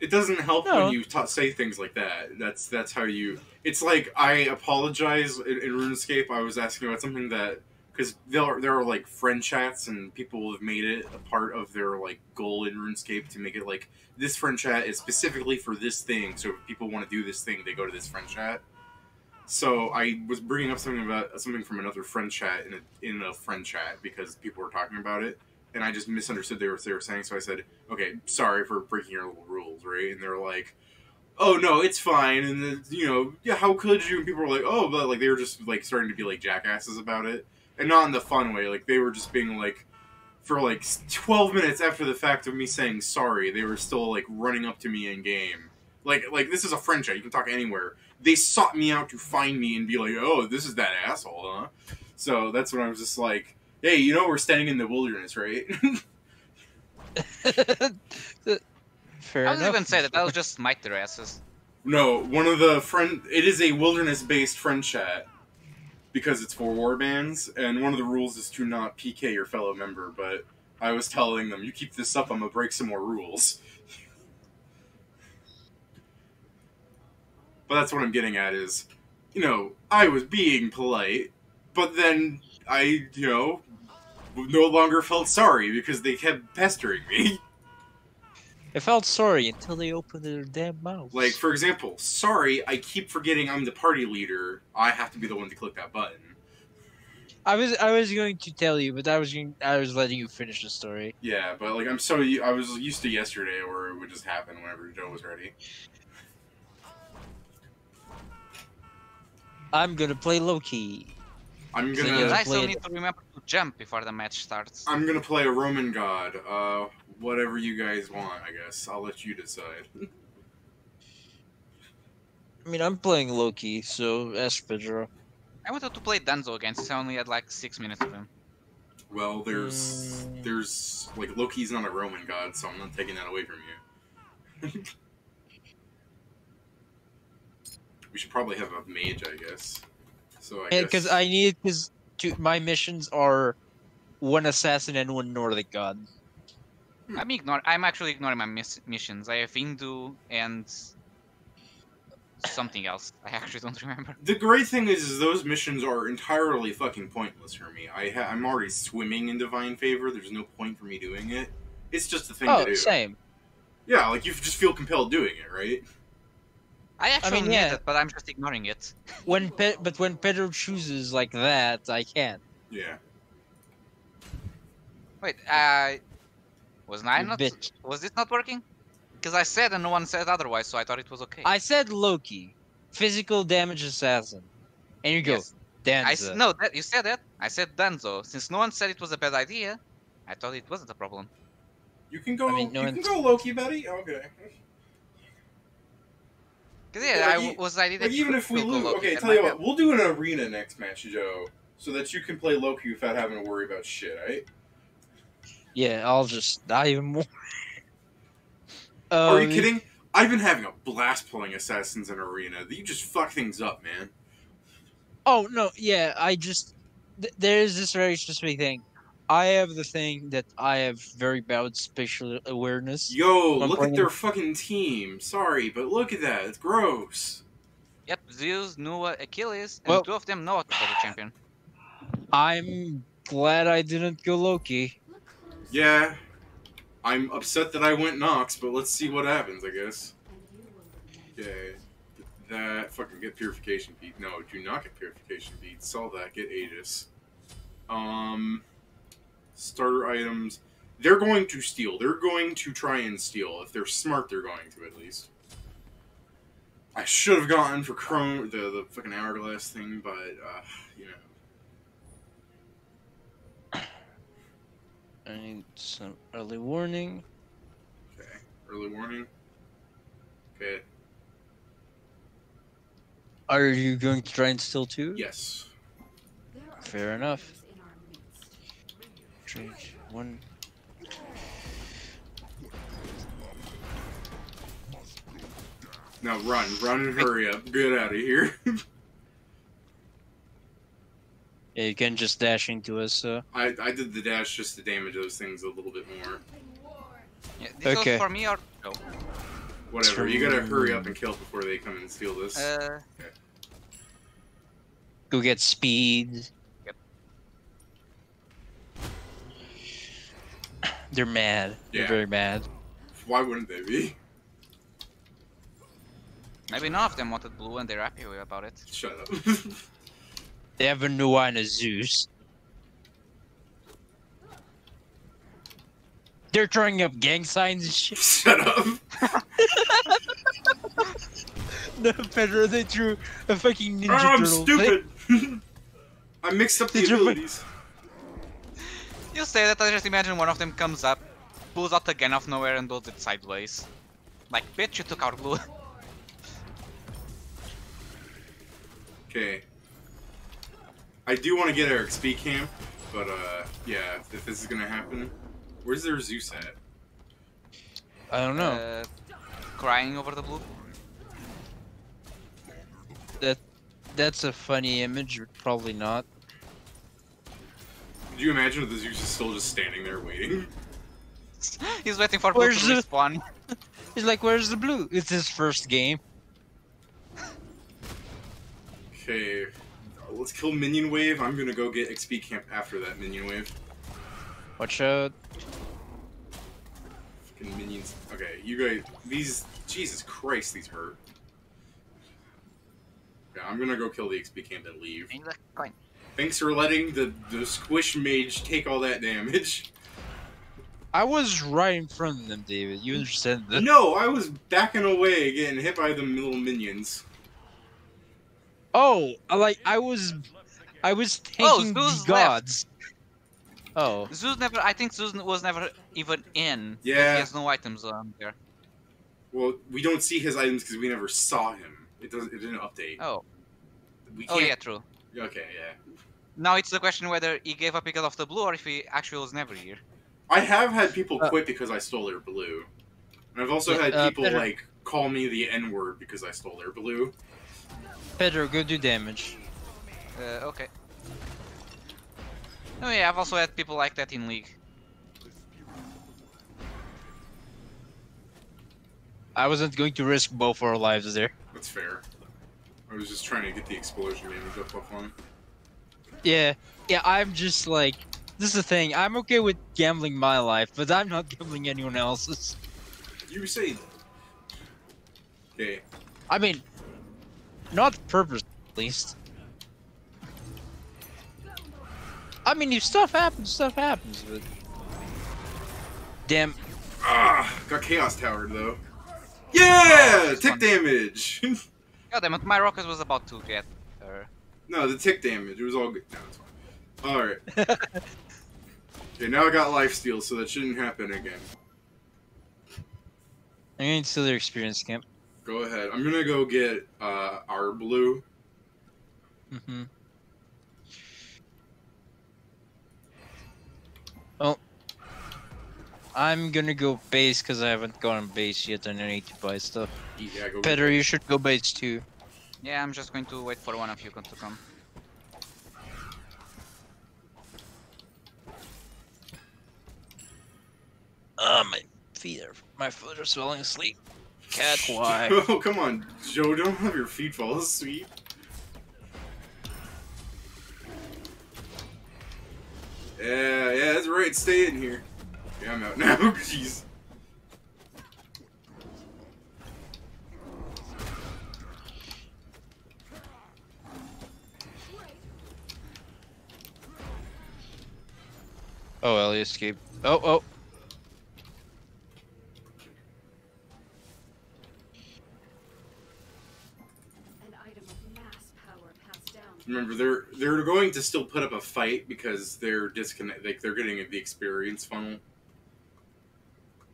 it doesn't help No. when you ta say things like that. That's that's how you. It's like I apologize in, in RuneScape. I was asking about something that because there are, there are like friend chats and people have made it a part of their like goal in RuneScape to make it like this friend chat is specifically for this thing. So if people want to do this thing, they go to this friend chat. So I was bringing up something about something from another friend chat in a, in a friend chat because people were talking about it, and I just misunderstood they were they were saying. So I said, "Okay, sorry for breaking your little rules, right?" And they're like, "Oh no, it's fine." And you know, yeah, how could you? And people were like, "Oh," but like they were just like starting to be like jackasses about it, and not in the fun way. Like they were just being like. For like twelve minutes after the fact of me saying sorry, they were still like running up to me in game. Like, like this is a friend chat. You can talk anywhere they sought me out to find me and be like, "Oh, this is that asshole, huh?" So that's when I was just like, "Hey, you know we're standing in the wilderness, right?" Fair I was enough. even say that. That was just smite their asses. no, one of the friend. It is a wilderness-based friend chat because it's for war bands, and one of the rules is to not PK your fellow member. But I was telling them, "You keep this up, I'm gonna break some more rules." But that's what I'm getting at is, you know, I was being polite, but then I, you know, no longer felt sorry because they kept pestering me. I felt sorry until they opened their damn mouth. Like, for example, sorry, I keep forgetting I'm the party leader. I have to be the one to click that button. I was, I was going to tell you, but I was, going, I was letting you finish the story. Yeah, but like I'm so I was used to yesterday where it would just happen whenever Joe was ready. I'm gonna play Loki. I'm gonna you're I still need to remember to jump before the match starts. I'm gonna play a Roman god. Uh, whatever you guys want, I guess. I'll let you decide. I mean, I'm playing Loki, so ask Pedro. I wanted to play Danzo again since I only had like six minutes of him. Well, there's Mm. there's like Loki's not a Roman god, so I'm not taking that away from you. we should probably have a mage, I guess. So I Because guess I need, because my missions are one assassin and one Nordic god. Hmm. I'm ignore. I'm actually ignoring my miss- missions. I have Hindu and something else. I actually don't remember. the great thing is, is those missions are entirely fucking pointless for me. I ha- I'm already swimming in divine favor. There's no point for me doing it. It's just a thing to Oh, do. same. Yeah, like you just feel compelled doing it, right? I actually mean, need yeah. it, but I'm just ignoring it. When Pe- but when Pedro chooses like that, I can't. Yeah. Wait, I was I You not? bitch. Was this not working? Because I said and no one said otherwise, so I thought it was okay. I said Loki, physical damage assassin, and you go Yes. I s- Danza. no, that you said that. I said Danzo. Since no one said it was a bad idea, I thought it wasn't a problem. You can go. I mean, no you can go Loki, buddy. Okay. Because yeah, Yeah, I like, w- was I did Like even if we lose, okay. Tell you what, we'll do an arena next match, Joe, so that you can play Loki without having to worry about shit. Right? Yeah, I'll just die even more. Are you Um, kidding? I've been having a blast playing Assassins in Arena. You just fuck things up, man. Oh no, yeah, I just th- there's this very specific thing. I have the thing that I have very bad spatial awareness. Yo, I'm look at playing- their fucking team. Sorry, but look at that. It's gross. Yep, Zeus, Nu Wa, Achilles, and Well- two of them know for the champion. I'm glad I didn't go Loki. Yeah. I'm upset that I went Nox, but let's see what happens, I guess. Okay. That fucking get purification beads. No, do not get purification beads. Sell that. Get Aegis. Um, starter items. They're going to steal. They're going to try and steal. If they're smart, they're going to at least. I should have gotten for Chrome the the fucking hourglass thing, but uh, you know. I need some early warning. Okay. Early warning. Okay. Are you going to try and steal too? Yes. Fair enough. Change one. Now run, run and hurry up. Get out of here. Yeah, you can just dash into us. So. I, I did the dash just to damage those things a little bit more. Yeah, this Okay. was for me or no? Whatever. You gotta hurry up and kill before they come and steal this. Uh, Go get speed. They're mad. They're Yeah. very mad. Why wouldn't they be? maybe none of them wanted blue and they're happy about it. Shut up. They have a new and a Zeus. They're throwing up gang signs and shit. Shut up. No, Pedro, they threw a fucking ah, Ninja Oh, I'm Turtle thing. stupid. I mixed up the Did you- abilities. You say that, I just imagine one of them comes up, pulls out the gun of nowhere and does it sideways. Like, bitch, you took our glue. Okay. I do want to get our XP camp, but uh, yeah, if this is gonna happen, where's their Zeus at? I don't know. Uh, crying over the blue. That that's a funny image, probably not. Could you imagine if the Zeus is still just standing there waiting? He's waiting for blue Where's to the- respawn. He's like, "Where's the blue?" It's his first game. Okay, uh, let's kill Minion Wave. I'm gonna go get XP camp after that Minion Wave. Watch out! Fucking minions. Okay, you guys, these, Jesus Christ, these hurt. Yeah, I'm gonna go kill the XP camp and leave. In the coin. Thanks for letting the, the squish mage take all that damage. I was right in front of them, David. You understand that? No, I was backing away, getting hit by the little minions. Oh, like I was, I was Oh, tanking Zeus the left. gods. Oh, Zeus never, I think Zeus was never even in. Yeah. He has no items on there. Well, we don't see his items because we never saw him. It doesn't. It didn't update. Oh, We oh can't. yeah, true. Okay, yeah. Now it's the question whether he gave up because of the blue or if he actually was never here. I have had people Uh, quit because I stole their blue, and I've also Yeah, had uh, people better- like call me the N word because I stole their blue. Pedro, go do damage. Uh, okay. Oh yeah, I've also had people like that in League. I wasn't going to risk both our lives there. That's fair. I was just trying to get the explosion damage up off on. Yeah, yeah. I'm just like, this is the thing. I'm okay with gambling my life, but I'm not gambling anyone else's. You say that. Okay. I mean, not purpose, at least. I mean, if stuff happens, stuff happens, but. Damn, Ah, got chaos towered though. Yeah, that's tick damage. God damn it, my rocket was about to get her. No, the tick damage. It was all good. No, it's fine. All right. Okay, now I got life steal, so that shouldn't happen again. I'm going to steal their experience camp. Go ahead. I'm gonna go get uh, our blue. Mm-hmm. Oh. I'm gonna go base because I haven't gone base yet and I need to buy stuff. Yeah, go. Pedro, you should go base too. Yeah, I'm just going to wait for one of you to come. Oh, my feet are, my foot are falling asleep. Cat, why? Oh come on, Joe! Don't have your feet fall asleep. Yeah, yeah, that's right. Stay in here. Yeah, I'm out now. Jeez. Oh, Ellie escaped. Oh, oh. An item of mass power passed down. Remember, they're they're going to still put up a fight because they're disconnect. Like they're getting the experience funnel.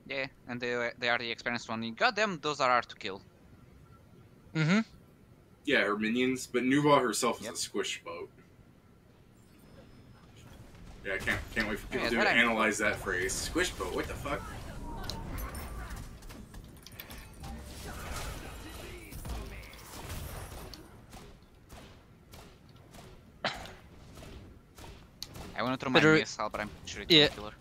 Yeah, and they they are the experienced one. Goddamn, those are hard to kill. Mm-hmm. Yeah, her minions, but Nu Wa herself is a squish boat. Yeah, I can't can't wait for people Yeah, to that I- analyze that phrase. Squish boat. What the fuck? I want to throw my Better- missile, but I'm sure it's Yeah. yeah. killer.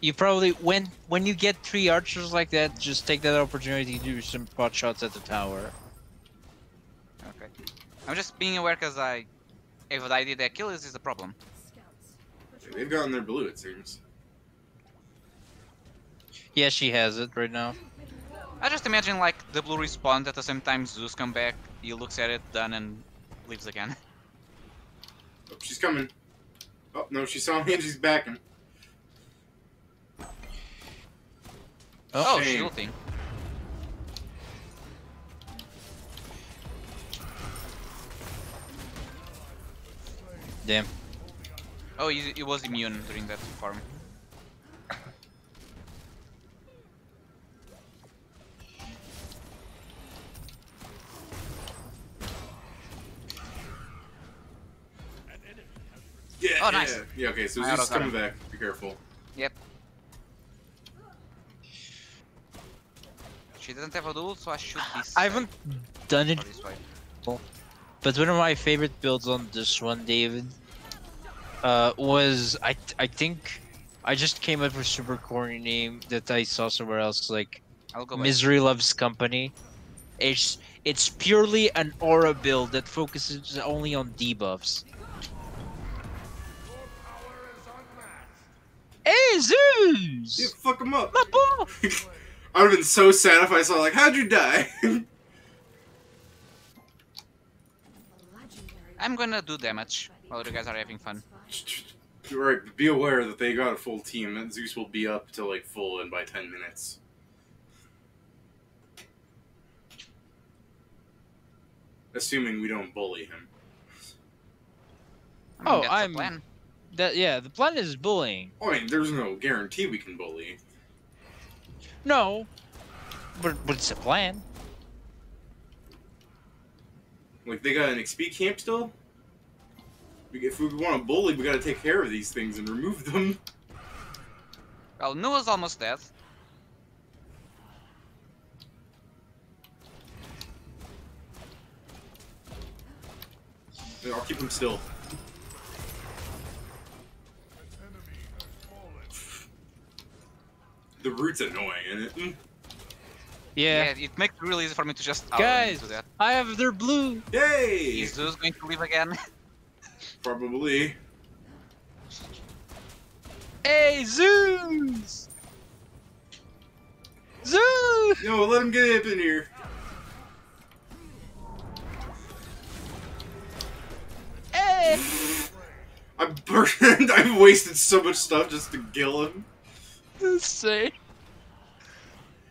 You probably when when you get three archers like that, just take that opportunity to do some pot shots at the tower. Okay. I'm just being aware because I, if I did that kill, is is a problem. Scouts. They've gotten their blue, it seems. Yeah, she has it right now. I just imagine like the blue respawns at the same time Zeus come back, he looks at it, done, and leaves again. Oh, she's coming. Oh no, she saw me and she's backing. Oh, oh shame. shielding. Damn. Oh, he, he was immune during that farm. Yeah. Oh, nice. Yeah, yeah okay, so I Zeus coming him. back. Be careful. Yep. She doesn't have a duel, so I should be I haven't done it, Or this way. but one of my favorite builds on this one, David, uh, was I I think I just came up with a super corny name that I saw somewhere else, like I'll go back. Misery Loves Company. It's it's purely an aura build that focuses only on debuffs. Hey Zeus! Yeah, fuck him up. My ball! I would have been so sad if I saw like, how'd you die? I'm gonna do damage while you guys are having fun. Right, be aware that they got a full team. And Zeus will be up to like full in by ten minutes. Assuming we don't bully him. I mean, Oh, I'm- plan. That yeah, the plan is bullying. Oh, I mean, there's no guarantee we can bully. No, but but it's a plan. Like they got an XP camp still. We- If we want to bully, we got to take care of these things and remove them. Well, Noah's almost dead. I'll keep him still. The root's annoying, isn't it? Yeah. it makes it really easy for me to just uh, Guys, to that. I have their blue. Yay! Is Zeus going to leave again? Probably. Hey Zeus! Zeus! Yo, let him get up in here. Hey! I burned. I've wasted so much stuff just to kill him. Say.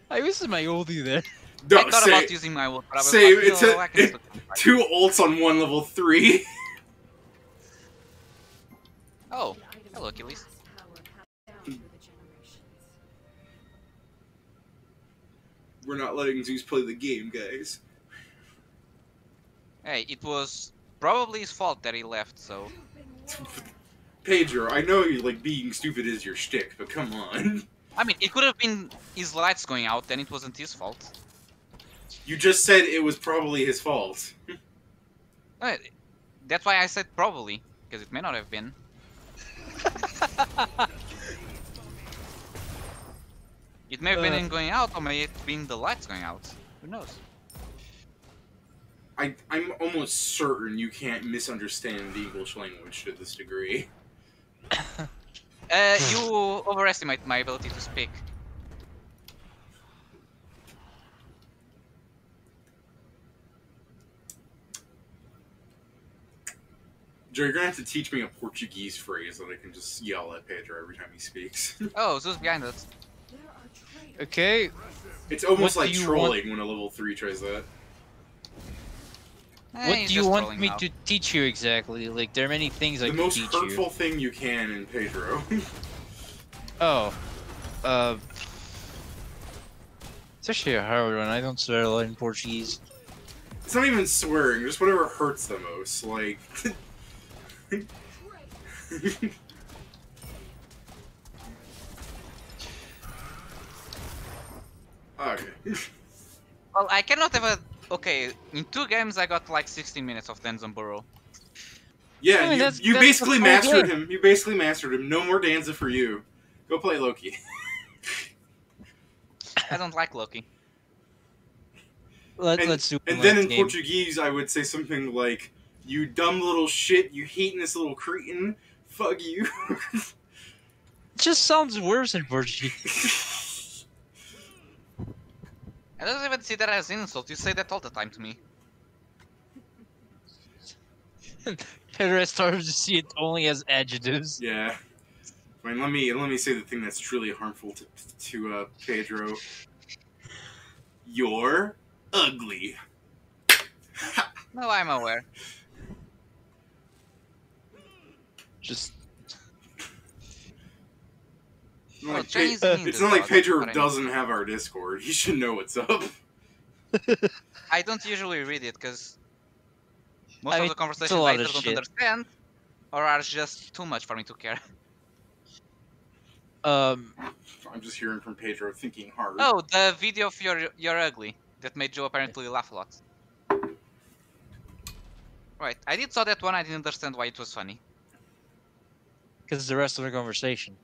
I wasted my oldie there. No, I thought say, about using my ult, but I was same, like, it's no, a- oh, I can still two ults on one level three. Oh, hello, Achilles. mass power passed down through the generations. We're not letting Zeus play the game, guys. Hey, it was probably his fault that he left, so... Pedro, I know you like being stupid is your shtick, but come on. I mean, it could have been his lights going out, then it wasn't his fault. You just said it was probably his fault. Uh, That's why I said probably, because it may not have been. It may have been Uh. him going out, or may it been the lights going out. Who knows? I, I'm almost certain you can't misunderstand the English language to this degree. Uh, you overestimate my ability to speak. Joe, you're gonna have to teach me a Portuguese phrase that I can just yell at Pedro every time he speaks. Oh, Zeus behind us. There are traitors. Okay, it's almost What like do you trolling when a level three tries that. Eh, what do you want me now. to teach you exactly? Like, there are many things I can teach you. the most hurtful thing you can in Pedro. Oh, uh, it's actually a hard one. I don't swear a lot in Portuguese. it's not even swearing, just whatever hurts the most. Like. okay. Well, I cannot have a. Okay, in two games I got like 16 minutes of Danzaburou. Yeah, I mean, you, that's- you that's basically mastered game. him. You basically mastered him. No more Danza for you. Go play Loki. I don't like Loki. Let, And- let's do And then in game. Portuguese, I would say something like, "You dumb little shit, you heatiness little cretin, fuck you." It just sounds worse in Portuguese. I don't even see that as insult. You say that all the time to me. Pedro has started to see it only as adjectives. yeah. Fine. Let me let me say the thing that's truly harmful to to uh, Pedro. You're ugly. No, I'm aware. Just It's not Well, like, Chinese Pe- it's not like Pedro but I mean- doesn't have our Discord. He should know what's up. I don't usually read it because most I of mean, the it's conversations lot I either don't shit. understand or are just too much for me to care. um, I'm just hearing from Pedro thinking hard. Oh, the video of your you're ugly that made Joe apparently laugh a lot. Right, I did saw that one. I didn't understand why it was funny. Because the rest of the conversation.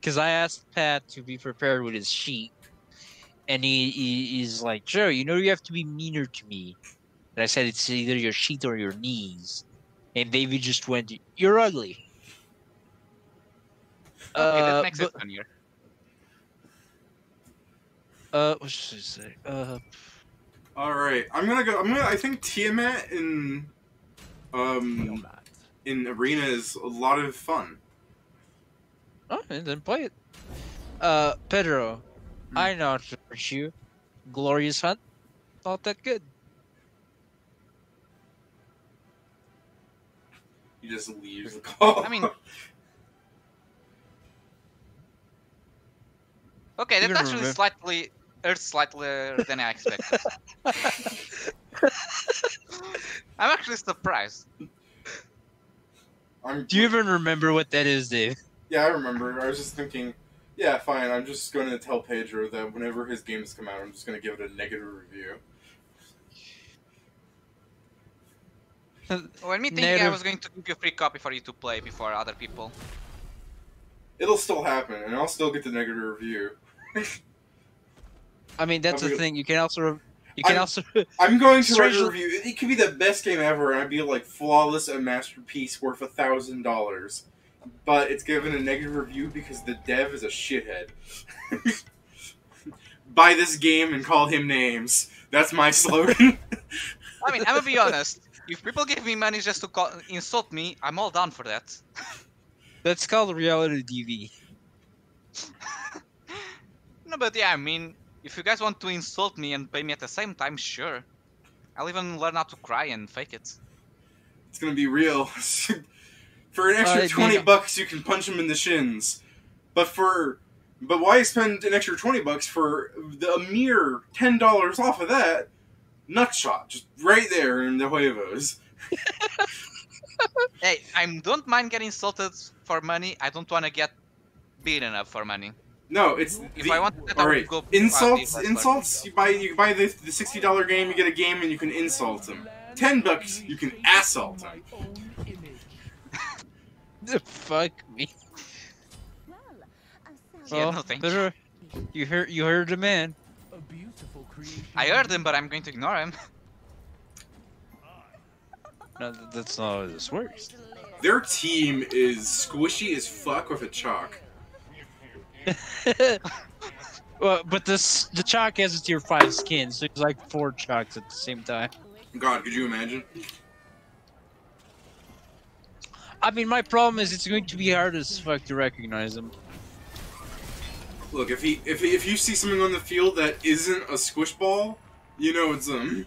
Because I asked Pat to be prepared with his sheet, and he, he he's like, Joe, you know you have to be meaner to me. And I said it's either your sheet or your knees, and David just went, "You're ugly." Okay, Uh, that makes but- it funnier. Uh, what should I say? Uh, All right, I'm gonna go. I'm gonna. I think Tiamat in, um, Nomad. In arena is a lot of fun. oh, and then play it. Uh, Pedro, Hmm. I know how to push you. Glorious Hunt, not that good. He just leaves the call. I mean- Okay, that's actually remember- slightly hurt slightly than I expected. I'm actually surprised. I'm, Do you even remember what that is, Dave? Yeah, I remember. I was just thinking. Yeah, fine. I'm just going to tell Pedro that whenever his games come out, I'm just going to give it a negative review. When me thinking I was going to give you a free copy for you to play before other people. It'll still happen, and I'll still get the negative review. I mean, that's I'm the gonna- thing. You can also, you can I'm- also. I'm going to write a review. It could be the best game ever, and I'd be like flawless, a masterpiece worth a thousand dollars. But it's given a negative review because the dev is a shithead. Buy this game and call him names. That's my slogan. I mean, I'm gonna be honest. If people give me money just to call, insult me, I'm all down for that. That's called reality TV. No, but yeah, I mean, if you guys want to insult me and pay me at the same time, sure. I'll even learn how to cry and fake it. it's gonna be real. for an extra I mean- twenty bucks, you can punch him in the shins. But for but why spend an extra twenty bucks for the, a mere ten dollars off of that? Nutshot, just right there in the huevos. Hey, I don't mind getting insulted for money. I don't want to get beaten up for money. No, it's If the, I want that, I all would right. go. Insults, insults. You buy you buy the, the sixty dollar game, you get a game, and you can insult them. Ten bucks, you can assault them. Fuck me. Well, Yeah, no, thank Pedro, you heard, you heard the man. A beautiful creation. I heard him, but I'm going to ignore him. No, that's not how this works. Their team is squishy as fuck with a chalk. well, but this the Chaac has a tier five skin, so it's like four Chaacs at the same time. God, could you imagine? I mean, my problem is it's going to be hard as fuck to recognize them. Look, if he if if you see something on the field that isn't a squish ball, you know it's um.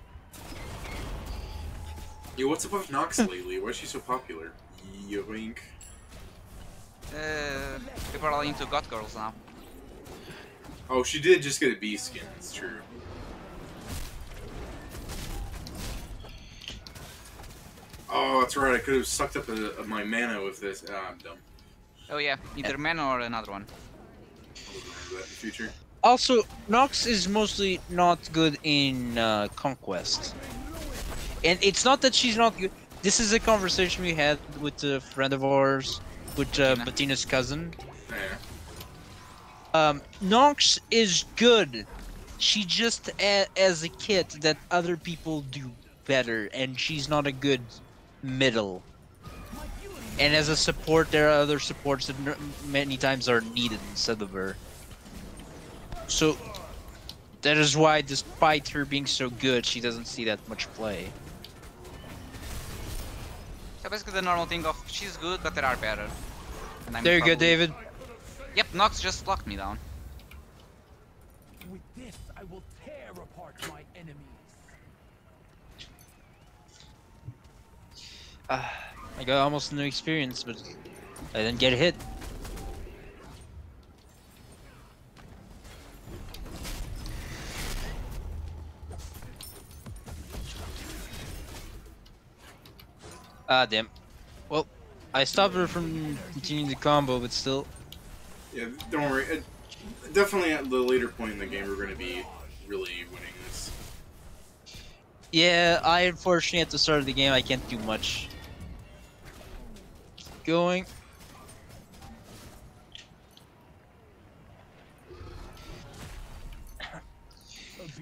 Yo, what's up with Nox lately? Why is she so popular? Yoink. Uh, people are into god girls now. Oh, she did just get a B skin. It's true. Oh, that's right. I could have sucked up a, a, my mana with this. Ah, I'm dumb. Oh yeah, either mana or another one. That in the future. Also, Nox is mostly not good in uh, Conquest. And it's not that she's not good. This is a conversation we had with a friend of ours, with uh, Batina. Batina's cousin. Yeah. Um, Nox is good. She just a- as a kit that other people do better, and she's not a good middle. And as a support, there are other supports that n- many times are needed instead of her. So that is why, despite her being so good, she doesn't see that much play. So basically the normal thing of she's good, but there are better. And I'm There you go, David. Yep, Nox just locked me down. With this, I will tear apart my enemies. Uh, I got almost no experience, but I didn't get hit. Ah, damn. Well, I stopped her from continuing the combo, but still. Yeah, don't worry. It, definitely at the later point in the game, we're going to be really winning this. Yeah, I unfortunately at the start of the game I can't do much. Keep going.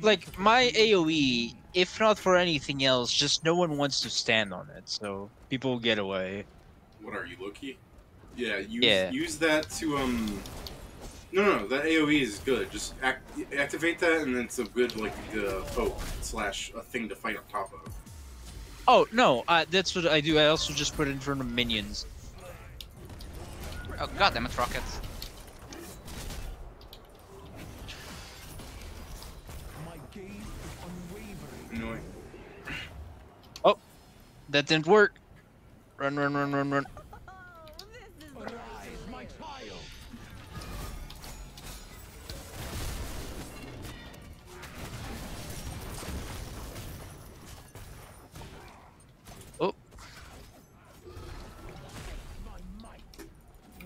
Like my AoE, if not for anything else, just no one wants to stand on it, so people get away. What are you, Loki? Yeah, use, Yeah. use that to, um... No, no, that AoE is good. Just act, activate that, and then it's a good, like, uh, poke slash a thing to fight on top of. Oh no, uh, that's what I do. I also just put it in front of minions. Oh god damn it, Rocket. Is unwavering. Annoying. Oh, that didn't work. Run, run, run, run, run. Arise, my child. Oh. My might.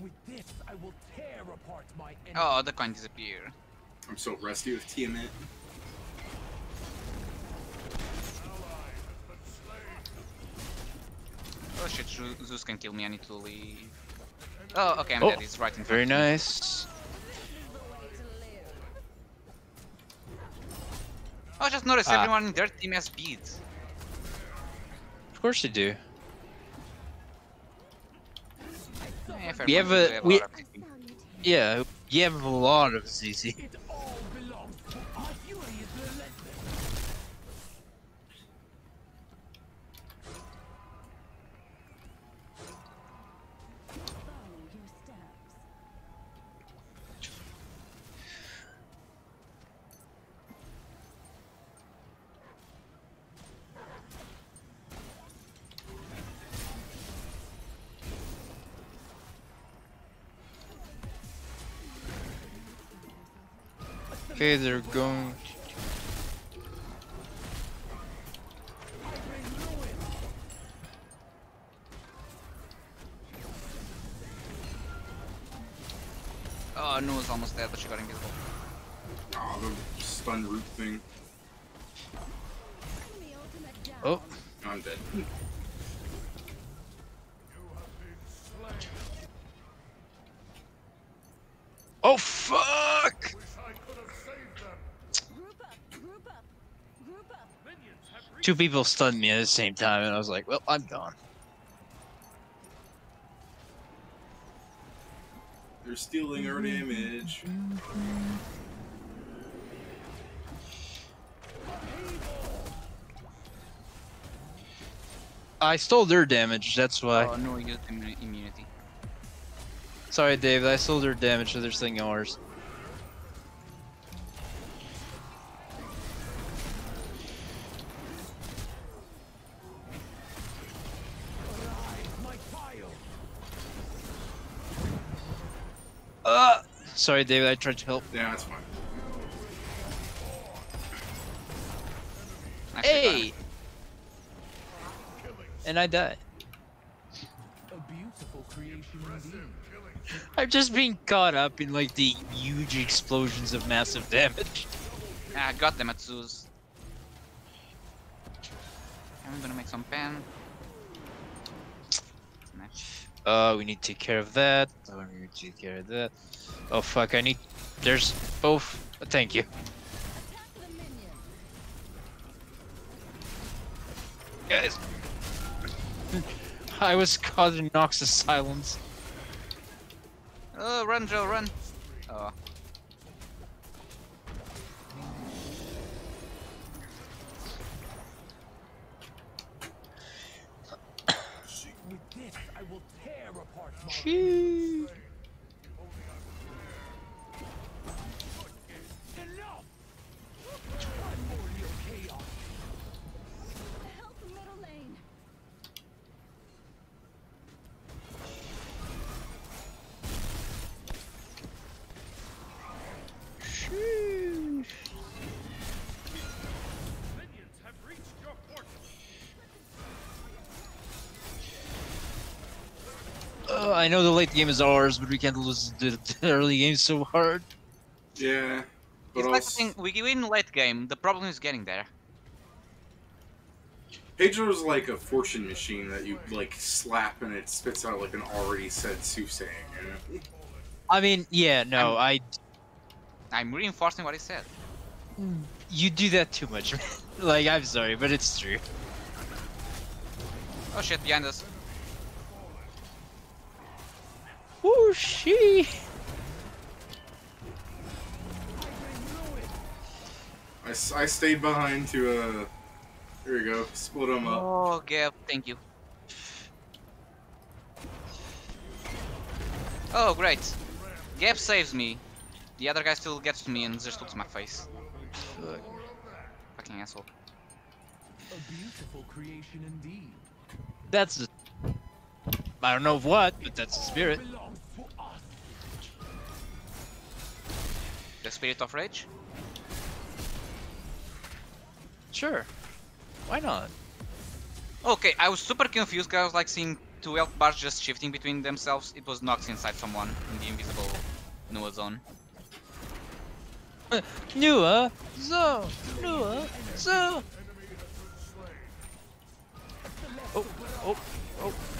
With this, I will tear apart my enemies. Oh, the coin disappeared. I'm so rusty with Tiamat. Oh shit, Zeus can kill me, I need to leave. Oh, okay, I'm Oh, dead, he's right in front Very nice. Oh, I just noticed Ah. everyone in their team has beads. Of course they do. Fair We have a- we- lot of beads. Yeah, you have a lot of ZZ. They're going. two people stunned me at the same time, and I was like, well, I'm gone. They're stealing our damage. I stole their damage, that's why. Oh, no, you got immunity. Sorry, David, I stole their damage, so they're stealing ours. Sorry, David, I tried to help. Yeah, that's fine. Nicely done. Hey! And I died. A beautiful. I'm just being caught up in like the huge explosions of massive damage. Ah, got them at Zeus. I'm gonna make some pen. Nice. Uh, we need to take care of that. Oh, we need to take care of that. Oh fuck, I need. There's both. uh, Thank you. Guys. I was caught in Nox's silence. Oh, run, Joe, run! Oh, apart I know the late game is ours, but we can't lose the, the early game so hard. Yeah, but it's like also thing, we win late game, the problem is getting there. Pedro's like a fortune machine that you like slap and it spits out like an already said soothsaying. You know? I mean, yeah, no, I. I'm reinforcing what he said. You do that too much. like, I'm sorry, but it's true. Oh shit, behind us. Woo she. I stayed behind to uh. There we go. Split them up. Oh, Gab, thank you. Oh, great. Gab saves me. The other guy still gets to me and just looks my face. Fuck. Fucking asshole. A beautiful creation indeed. That's the. I don't know of what, but that's the spirit. The Spirit of Rage? Sure. Why not? Okay, I was super confused because I was like seeing two health bars just shifting between themselves. It was Nox inside someone in the invisible Nu Wa zone. Nu Wa, so, Nu Wa, so. Oh, oh, oh.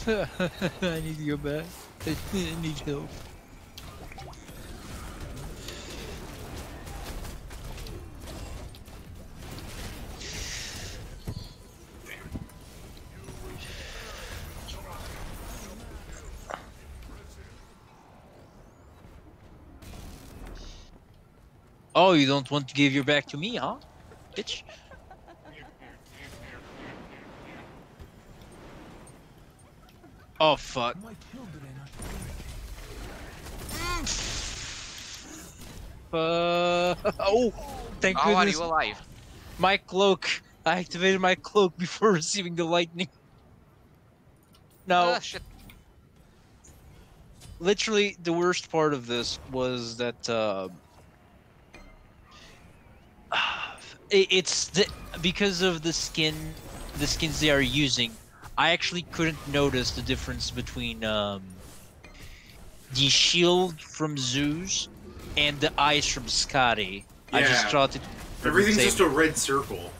I need to go back. I need help. Oh, you don't want to give your back to me, huh? Bitch. Oh fuck. My children are Uh, oh, thank How are goodness. you alive? My cloak. I activated my cloak before receiving the lightning. No, Ah, shit. literally, the worst part of this was that uh, it, it's the, because of the skin, the skins they are using. I actually couldn't notice the difference between um, the shield from Zeus and the eyes from Scotty. I just thought it. Everything's just a red circle.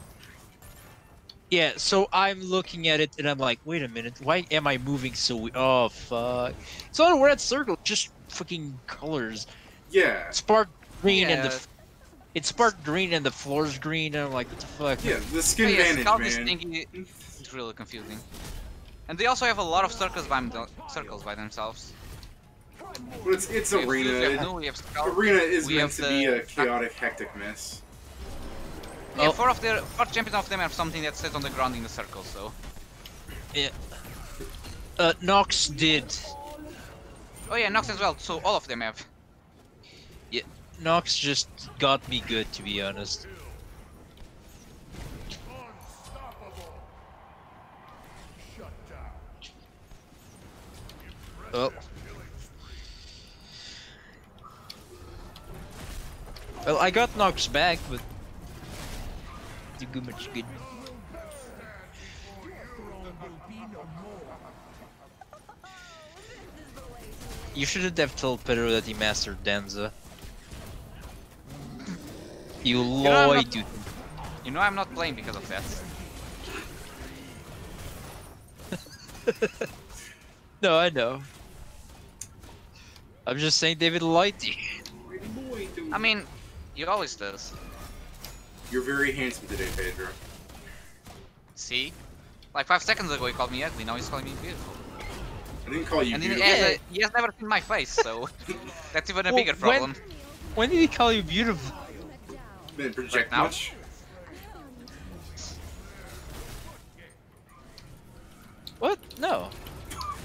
Yeah, so I'm looking at it and I'm like, wait a minute, why am I moving so? we- Oh fuck! It's not a red circle, just fucking colors. Yeah. Spark green and the Yeah. f- It's part green and the floor's green, and I'm like, what the fuck? Yeah, the Oh, skin yeah, manage, Scout is man. thingy it's really confusing. And they also have a lot of circles by circles by themselves. But it's it's We have Fuse, we have arena. Nu, we have Scout. Arena is We meant have to be a chaotic, hectic mess. Yeah, Oh. four of their four champions of them have something that sits on the ground in the circle, so. Yeah. Uh, Nox did. Oh yeah, Nox as well, so all of them have. Nox just got me good, to be honest. Oh. Well, I got Nox back, but didn't do much good. You shouldn't have told Pedro that he mastered Danza. You know, I'm lied to You know I'm not playing because of that. No, I know. I'm just saying David lied to you. I mean, he always does. You're very handsome today, Pedro. See? Like five seconds ago he called me ugly, now he's calling me beautiful. I didn't call you And he, beautiful. has, a- he has never seen my face, so that's even a Well, bigger when- problem. When did he call you beautiful? Didn't project Right now? much. What? No.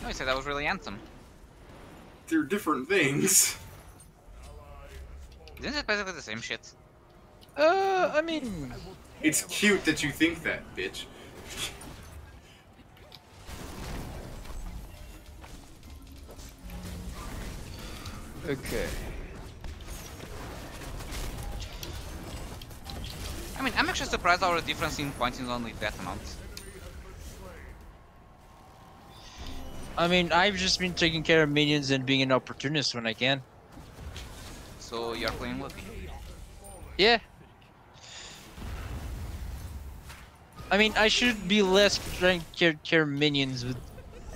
No, he said that was really handsome. They're different things. Isn't it basically the same shit? Uh, I mean, It's cute that you think that, bitch. okay. I mean, I'm actually surprised our difference in points is only that amount. I mean, I've just been taking care of minions and being an opportunist when I can. So you're playing Loki. Yeah. I mean, I should be less trying to care, care of minions, but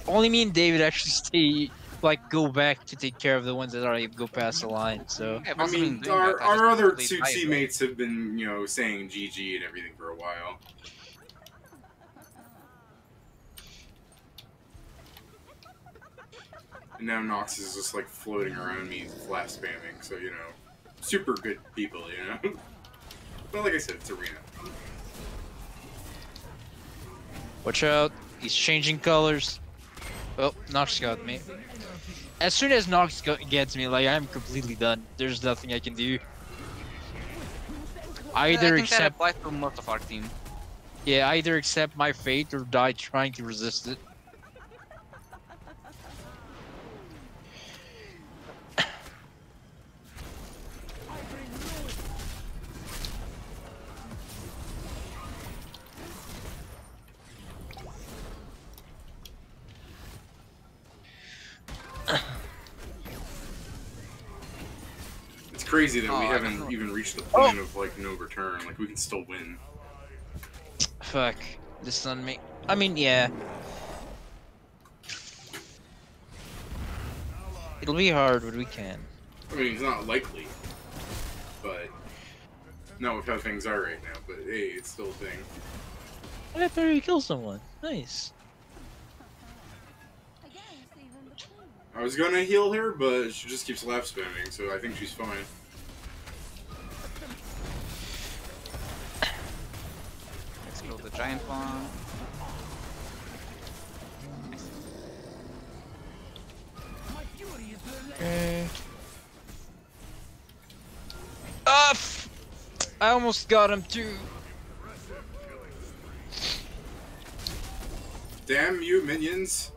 only me and David actually stay, like, go back to take care of the ones that already go past the line, so. Yeah, I've I also been mean, our, that, our other two Ivo. teammates have been, you know, saying GG and everything for a while. And now Nox is just like floating around me, flash spamming. So you know, super good people, you know. but like I said, it's arena. Watch out, he's changing colors. Oh, Nox got me. As soon as Nox gets me, like, I'm completely done. There's nothing I can do. Either accept, most of our team. yeah, either accept my fate or die trying to resist it. Crazy that Oh, we haven't even reached the point of like no return. Like we can still win. Fuck, this on me. I mean, yeah. It'll be hard, but we can. I mean, it's not likely, but not with how things are right now. But hey, it's still a thing. I got to kill someone. Nice. I was gonna heal her, but she just keeps lap spamming, so I think she's fine. The giant one. Okay. Ah, f- I almost got him too. Damn you, minions!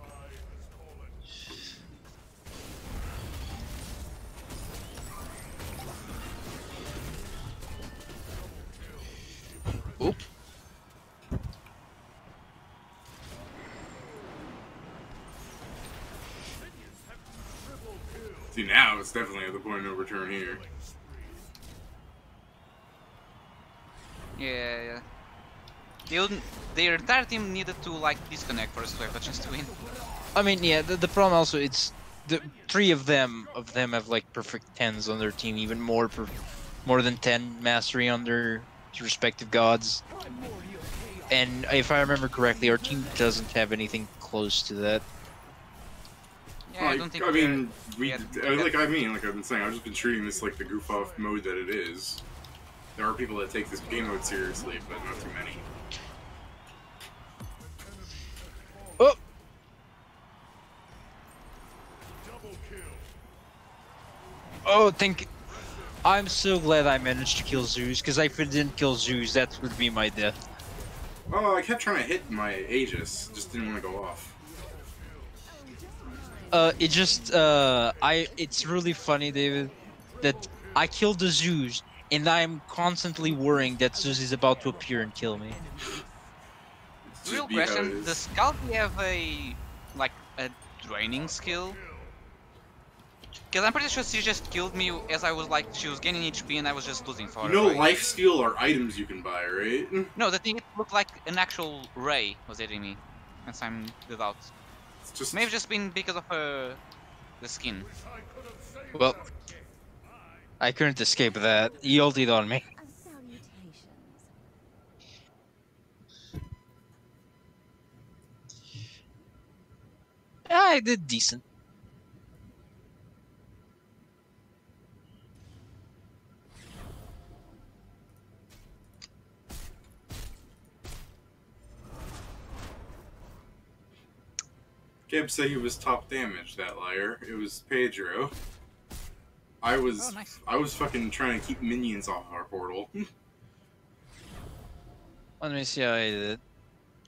Oop. See, now it's definitely at the point of no return here. Yeah, yeah. They wouldn't, their entire team needed to like disconnect for us to have a chance to win. I mean, yeah. The, the problem also it's the three of them of them have like perfect tens on their team, even more per- more than 10 mastery on their respective gods. And if I remember correctly, our team doesn't have anything close to that. Yeah, I don't think. I mean, we yeah, uh, like I mean, like I've been saying, I've just been treating this like the goof off mode that it is. There are people that take this game mode seriously, but not too many. Oh! Oh, thank. I'm so glad I managed to kill Zeus, because if I didn't kill Zeus, that would be my death. Oh, I kept trying to hit my Aegis, just didn't want to go off. Uh, it just, uh, I, it's really funny, David, that I killed the Zeus, and I'm constantly worrying that Zeus is about to appear and kill me. Real be how it question: is. Does Scalpi have a like a draining skill? Because I'm pretty sure she just killed me as I was like she was gaining HP and I was just losing for You her. know, right? life steal are items you can buy, right? No, the thing it looked like an actual ray was hitting me. As I'm without. It's just Maybe just been because of her the skin. Well, I couldn't escape that. He ulted on me. I did decent. Gib said he was top damage. That liar. It was Pedro. I was Oh, nice. I was fucking trying to keep minions off our portal. Let me see how I did it.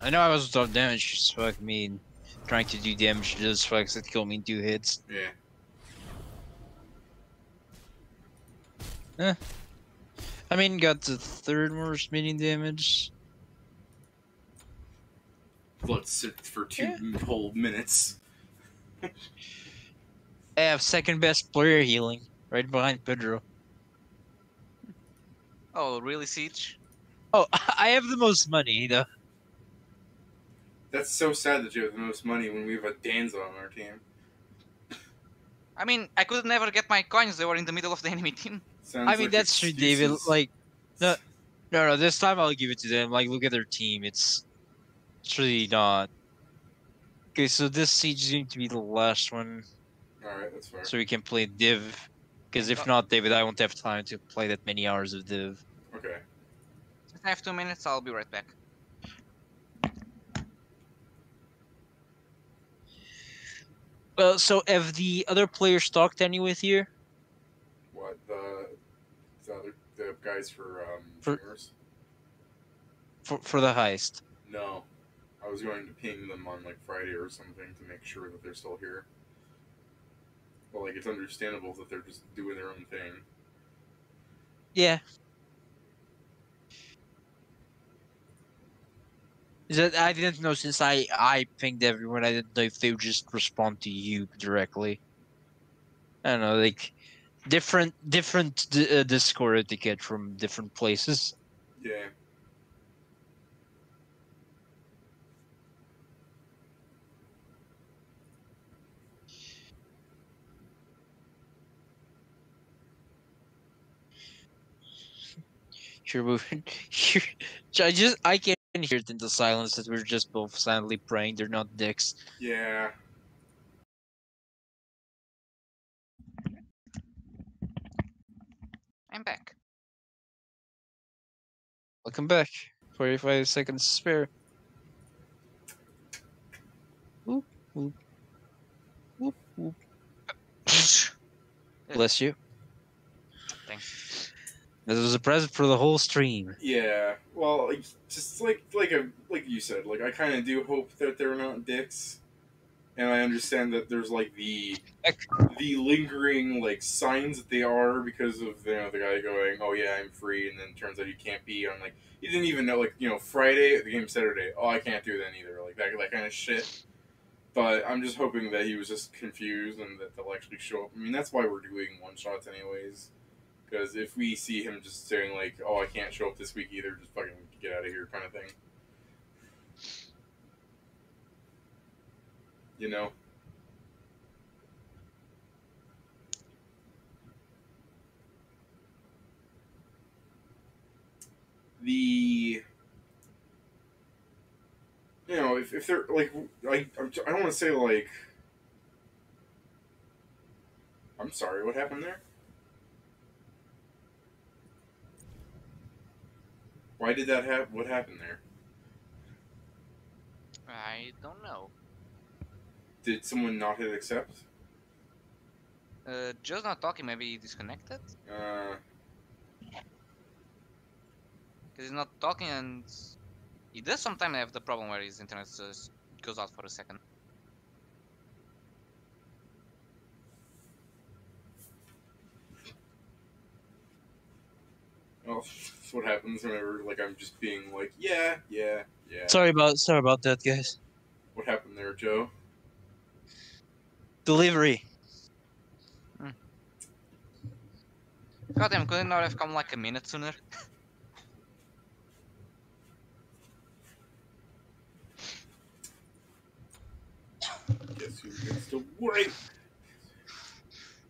I know I was top damage, just fuck me. and Trying to do damage to those fucks that killed me in two hits. yeah. I mean, got the third worst minion damage. Let's sit for two whole minutes. I have second best player healing, right behind Pedro. Oh, really, Siege? Oh, I have the most money, though. That's so sad that you have the most money when we have a Danza on our team. I mean, I could never get my coins. They were in the middle of the enemy team. Sounds I mean, like that's true, David. Like, no, no, no. This time I'll give it to them. Like, look at their team. It's, it's really not. Okay, so this siege is going to be the last one, all right, that's fair. so we can play Div. Because if Oh. not, David, I won't have time to play that many hours of Div. Okay. Since I have two minutes, I'll be right back. Well, so have the other players talked any with you? What the the other the guys for um For- For, for the heist? No. I was going to ping them on like Friday or something to make sure that they're still here. But like it's understandable that they're just doing their own thing. Yeah. That I didn't know since I I pinged everyone. I didn't know if they would just respond to you directly. I don't know, like different different d- uh, Discord etiquette from different places. Yeah. You're moving. You're, I just I can't hear it in the silence that we're just both silently praying. They're not dicks. Yeah. I'm back. Welcome back. Forty-five seconds spare. Whoop, whoop. Whoop, whoop. Bless you. Thanks. This was a present for the whole stream. Yeah. Well, like, just like like a like you said, like I kind of do hope that they're not dicks, and I understand that there's like the the lingering like signs that they are because of you know the guy going, oh yeah, I'm free, and then turns out he can't be. I'm like, you didn't even know like you know Friday the game Saturday. Oh, I can't do that either. Like that that kind of shit. But I'm just hoping that he was just confused and that they'll actually show up. I mean, that's why we're doing one shots anyways. Because if we see him just saying like, "Oh, I can't show up this week either," just fucking get out of here, kind of thing. You know. the you know if, if they're like I I'm, I don't want to say like I'm sorry what happened there why did that happen what happened there I don't know. did someone not hit accept Uh, Joe's not talking. Maybe he disconnected. uh Because he's not talking, and he does sometimes have the problem where his internet just goes out for a second. that's what happens whenever like I'm just being like yeah yeah yeah Sorry about sorry about that, guys. what happened there Joe Delivery. Hmm. God damn, could it not have come like a minute sooner? guess who gets to worry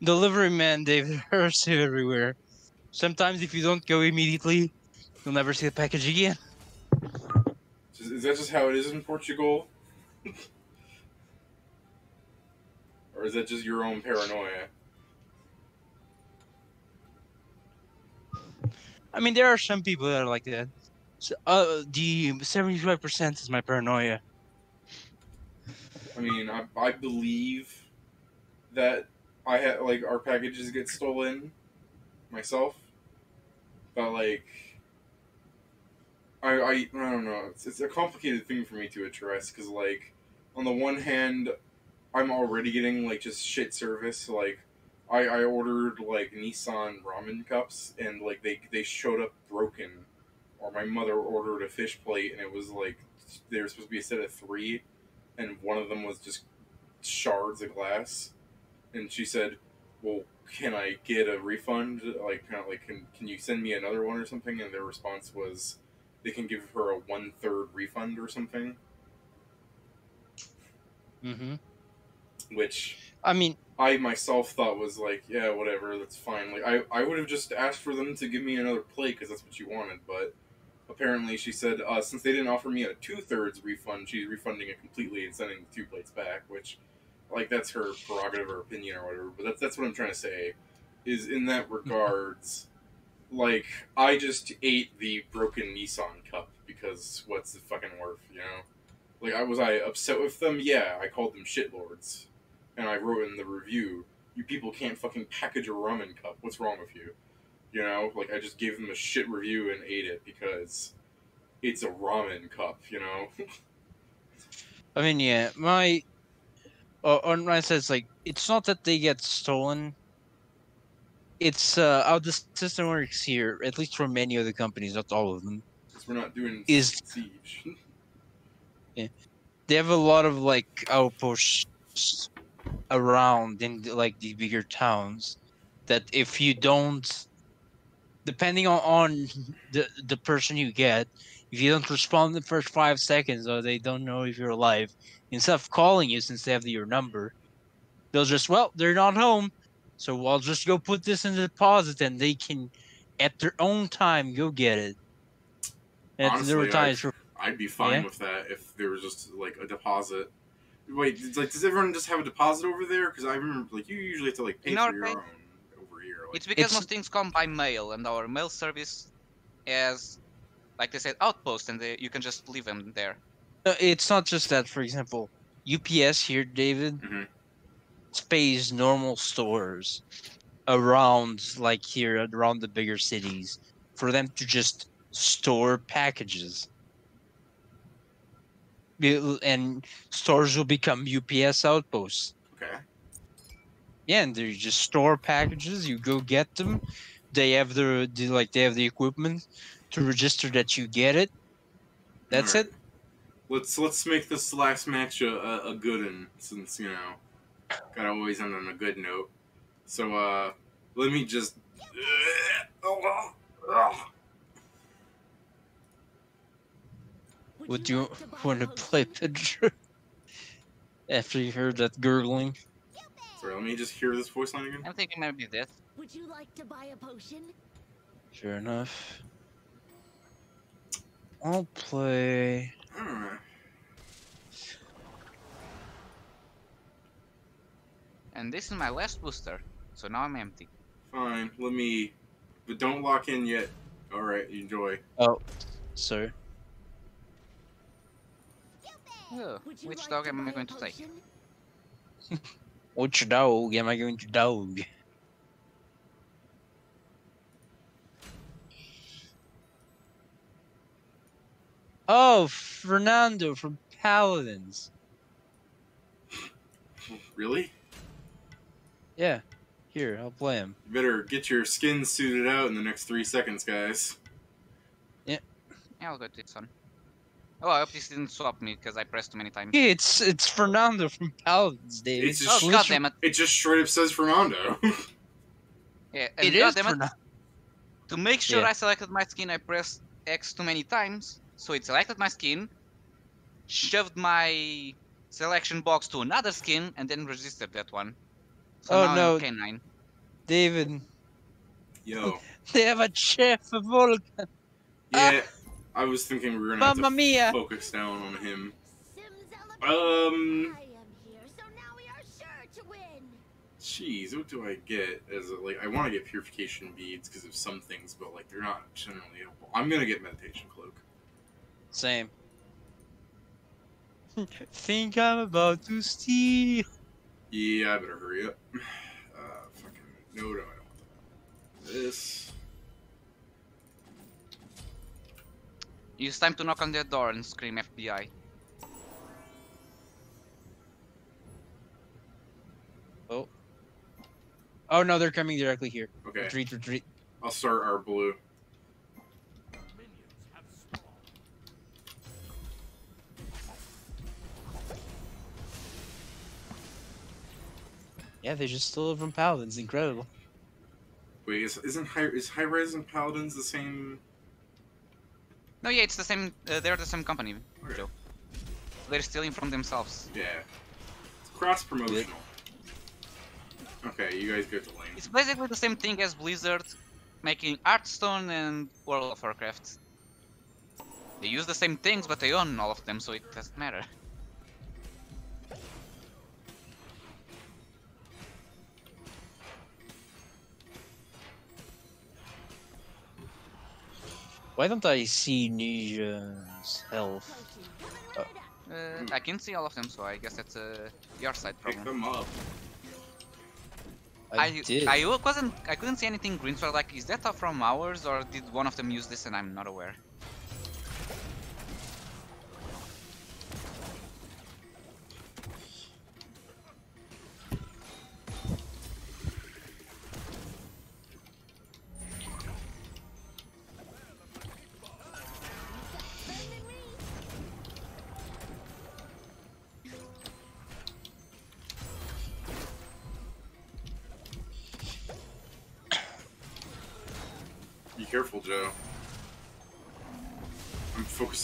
Delivery man, David hurts everywhere. Sometimes if you don't go immediately, you'll never see the package again. Is that just how it is in Portugal? or is that just your own paranoia? I mean, there are some people that are like that. So, uh, the seventy-five percent is my paranoia. I mean, I, I believe that I had like our packages get stolen myself, but like I I, I don't know. It's, it's a complicated thing for me to address because like on the one hand, I'm already getting like just shit service. Like I I ordered like Nissin ramen cups and like they they showed up broken, or my mother ordered a fish plate and it was like they were supposed to be a set of three and one of them was just shards of glass. And she said, "Well, can I get a refund? Like, kind of like, can can you send me another one or something?" And their response was, "They can give her a one third refund or something." Mm-hmm. Which I mean, I myself thought was like, yeah, whatever, that's fine. Like, I, I would have just asked for them to give me another plate because that's what you wanted, but apparently she said, uh, since they didn't offer me a two thirds refund, she's refunding it completely and sending the two plates back, which, like, that's her prerogative or opinion or whatever, but that's, that's what I'm trying to say, is in that mm-hmm. regards, like, I just ate the broken Nissin cup because what's the fucking worth, you know? Like, I was I upset with them? Yeah, I called them shitlords and I wrote in the review, "You people can't fucking package a ramen cup. What's wrong with you?" You know, like I just gave them a shit review and ate it because it's a ramen cup. You know, I mean, yeah, my on my side, it's like it's not that they get stolen. It's uh, how the system works here, at least for many of the companies, not all of them. because we're not doing Is- siege. They have a lot of like outposts around in like the bigger towns. That if you don't, depending on, on the the person you get, if you don't respond in the first five seconds, or they don't know if you're alive, instead of calling you since they have your number, they'll just well they're not home, so I'll just go put this in the deposit and they can, at their own time, go get it. And there were Honestly, I- times where I'd be fine Yeah. with that if there was just like a deposit. Wait, it's like, does everyone just have a deposit over there? Because I remember, like, you usually have to like pay In for your case- own over here. Like, It's because It's- most things come by mail, and our mail service has, like they said, outpost, and they, you can just leave them there. No, it's not just that. For example, UPS here, David, Mhm. space normal stores around, like here, around the bigger cities, for them to just store packages. And stores will become UPS outposts. okay. Yeah, and they just store packages. You go get them. They have the, the like they have the equipment to register that you get it. That's Alright. it. Let's let's make this last match a, a, a good one since you know gotta always end on a good note. So uh, let me just. Would you want to play Pedro? After you heard that gurgling? Sorry, let me just hear this voice line again. I'm thinking be this. Would you like to buy a potion? Sure enough. I'll play. Alright. And this is my last booster, so now I'm empty. Fine. Let me. But don't lock in yet. Alright, enjoy. Oh, sorry. Oh, which dog am I going to take? Which dog am I going to dog? Oh, Fernando from Paladins. Really? Yeah, here, I'll play him. You better get your skin suited out in the next three seconds, guys. Yeah, Yeah, I'll go to this one. Oh, I hope this didn't swap me because I pressed too many times. Yeah, it's it's Fernando from Paladins, Dave. It's oh, just- Oh, god damn it. It just straight up says Fernando. Yeah, and It is goddamn Fernando. to make sure Yeah. I selected my skin, I pressed X too many times, so it selected my skin, shoved my selection box to another skin, and then registered that one. So Oh, now no. I'm canine. David, Yo. they have a chef of Vulcan. Yeah, I was thinking we were gonna have to mia! focus down on him. Um, I am here, so now we are sure to win. Jeez, what do I get as a, like? I want to get purification beads because of some things, but like they're not generally helpful. I'm gonna get meditation cloak. Same. Think I'm about to steal. Yeah, I better hurry up. Uh, fucking no, no, I don't want. This. It's time to knock on their door and scream FBI. Oh. Oh no, they're coming directly here. Okay, Retreat, retreat. I'll start our blue. Yeah, they just stole it from Paladins. Incredible. Wait, is, isn't high is Hi-Rez and paladins the same? No, yeah, it's the same. Uh, they're the same company, Okay. Joe. They're stealing from themselves. Yeah, it's cross promotional. Okay, you guys get the lane. It's basically the same thing as Blizzard making Hearthstone and World of Warcraft. They use the same things, but they own all of them, so it doesn't matter. Why don't I see Ninja's health? Potion coming right up. Uh, I can see all of them, so I guess that's uh, your side problem. Pick problem. them up. I, did. I wasn't. I couldn't see anything green, so like, is that from ours, or did one of them use this and I'm not aware?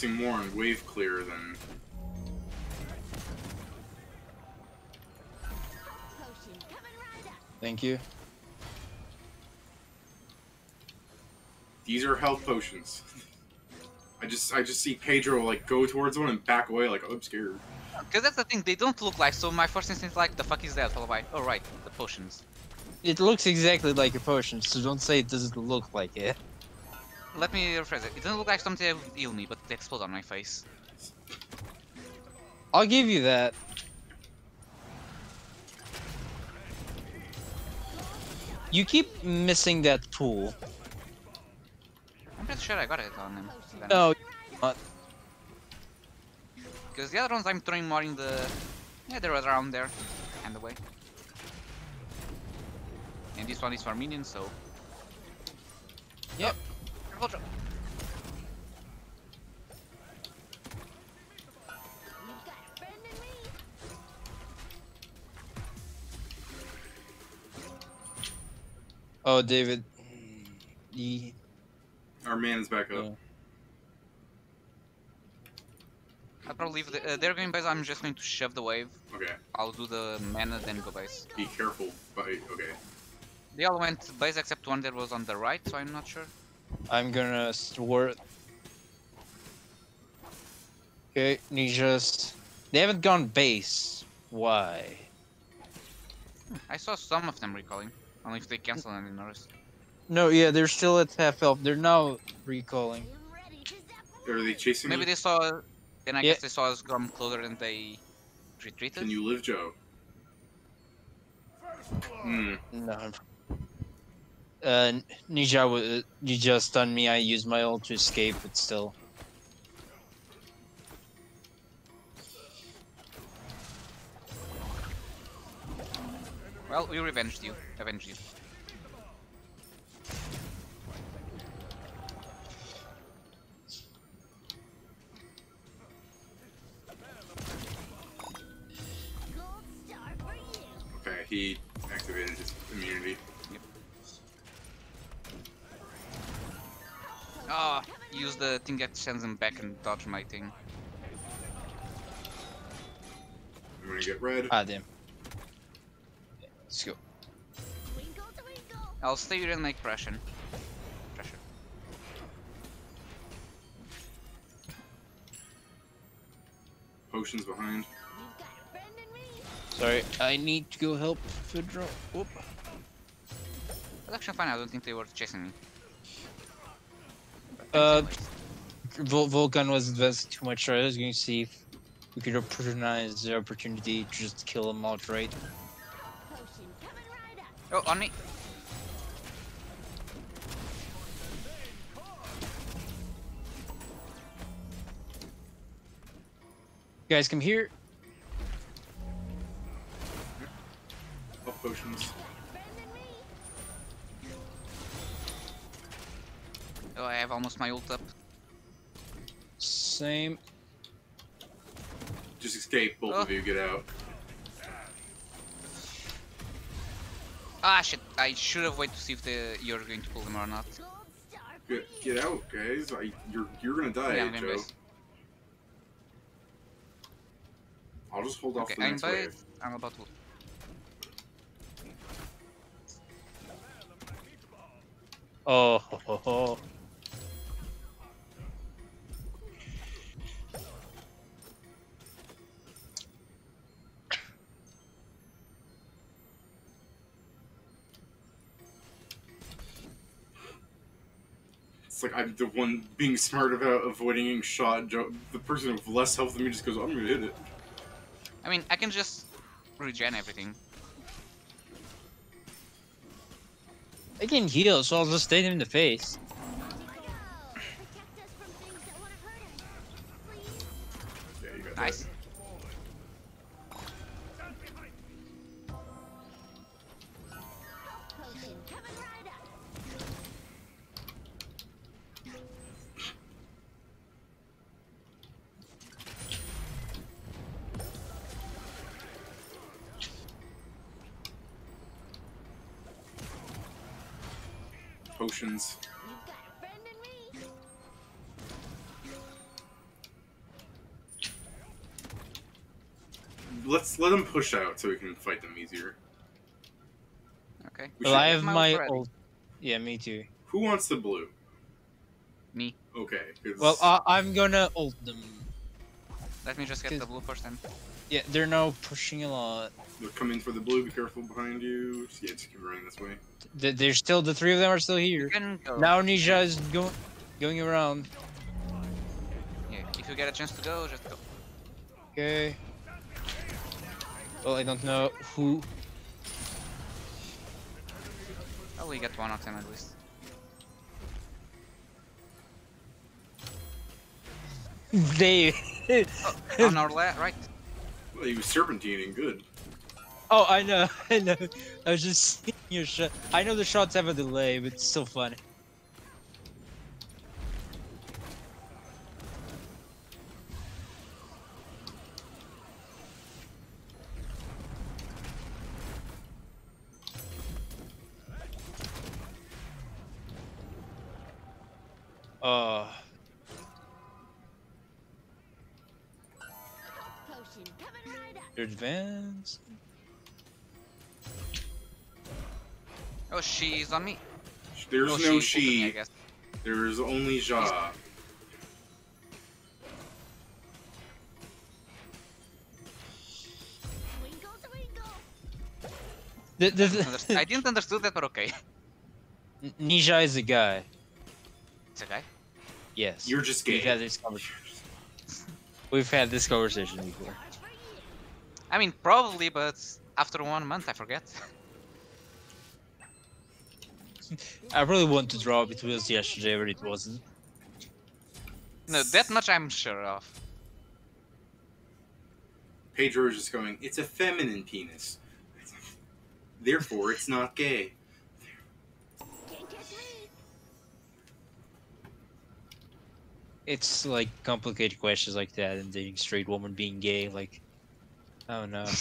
Focusing more on wave clear than. Potion coming right up. Thank you. These are health potions. I just I just see Pedro like go towards one and back away like oh, I'm scared. Because that's the thing, they don't look like. So my first instinct is like, the fuck is that? Followed by, oh right, the potions. It looks exactly like a potion, so don't say it doesn't look like it. Let me rephrase it. It doesn't look like something that would heal me, but they explode on my face. I'll give you that. You keep missing that tool. I'm pretty sure I got it on him. No, not. Because the other ones I'm throwing more in the... Yeah, they're around there. And away. And this one is for minions, so... Yep. Careful, Joe. You've got a friend in me. Oh, David. Ye- Our man's back up. Yeah. I'll probably leave the... Uh, they're going base, I'm just going to shove the wave. Okay, I'll do the mana, then go base. be careful. But okay, They all went base except one that was on the right, so I'm not sure. I'm gonna thwart. Okay, Ninjas. They haven't gone base. Why? I saw some of them recalling. Only if they cancel and notice. No, yeah, they're still at half health. They're now recalling. Are they chasing Maybe me? they saw. Then I Yeah. guess they saw us come closer and they retreated. Can you live, Joe? Hmm. No. Uh, Ninja, you just stunned me. I used my ult to escape, but still. Well, we revenged you. Avenged you. Okay, he activated his immunity. Ah, use the thing that sends him back and dodge my thing. I'm gonna get red. Ah, damn. Let's go. I'll stay here and make pressure. Pressure. Potions behind. Sorry, I need to go help Fedro. Whoop. That's actually fine. I don't think they were chasing me. But Uh, thanks Vul Vulcan was advancing too much. so I was going to see if we could opportunize the opportunity to just kill him outright. anyways. Oh, on me. You Guys, come here. Oh, potions. Have almost my ult up. Same. Just escape, both Oh. of you, get out. Ah, shit. I should have waited to see if the, you're going to pull them or not. Get, get out, guys. I, you're you're gonna die, Yeah, I'm going Joe. base. I'll just hold off Okay, the I'm next by. wave. I'm about to. Oh, ho, ho, ho. It's like I'm the one being smart about avoiding getting shot. The person with less health than me just goes, "I'm gonna hit it." I mean, I can just regen everything. I can heal, so I'll just stay him in the face. Yeah, Nice. Let's let them push out so we can fight them easier. Okay. We Well, I have my my ult ready. ult. Yeah, me too. Who wants the blue? Me. Okay. 'cause- Well, uh, I'm gonna ult them. Let me just get the blue first then. Yeah, they're now pushing a lot. They're coming for the blue. Be careful behind you. Yeah, just keep running this way. Th- They're still the three of them are still You here. can go. Now Nezha is going going around. Yeah, if you get a chance to go, just go. Okay. Well, I don't know who. Oh, we got one of them at least. They. Oh, on our left, right. Well, he was serpentining. Good. oh, I know. I know. I was just seeing your shot. I know the shots have a delay, but it's still funny. Uh. Advance. Oh, she's on me. There's oh, no, no she. there is only Ja. I didn't understand that, but okay. Nezha Nezha is a guy. It's okay. Yes. You're just gay. We've gay. had this conversation. We've had this conversation before. I mean, probably, but after one month, I forget. I really want to drop it was yesterday, but it wasn't. no, that much I'm sure of. Pedro is just going, it's a feminine penis. Therefore, it's not gay. It's like complicated questions like that and dating straight woman being gay, like I don't know.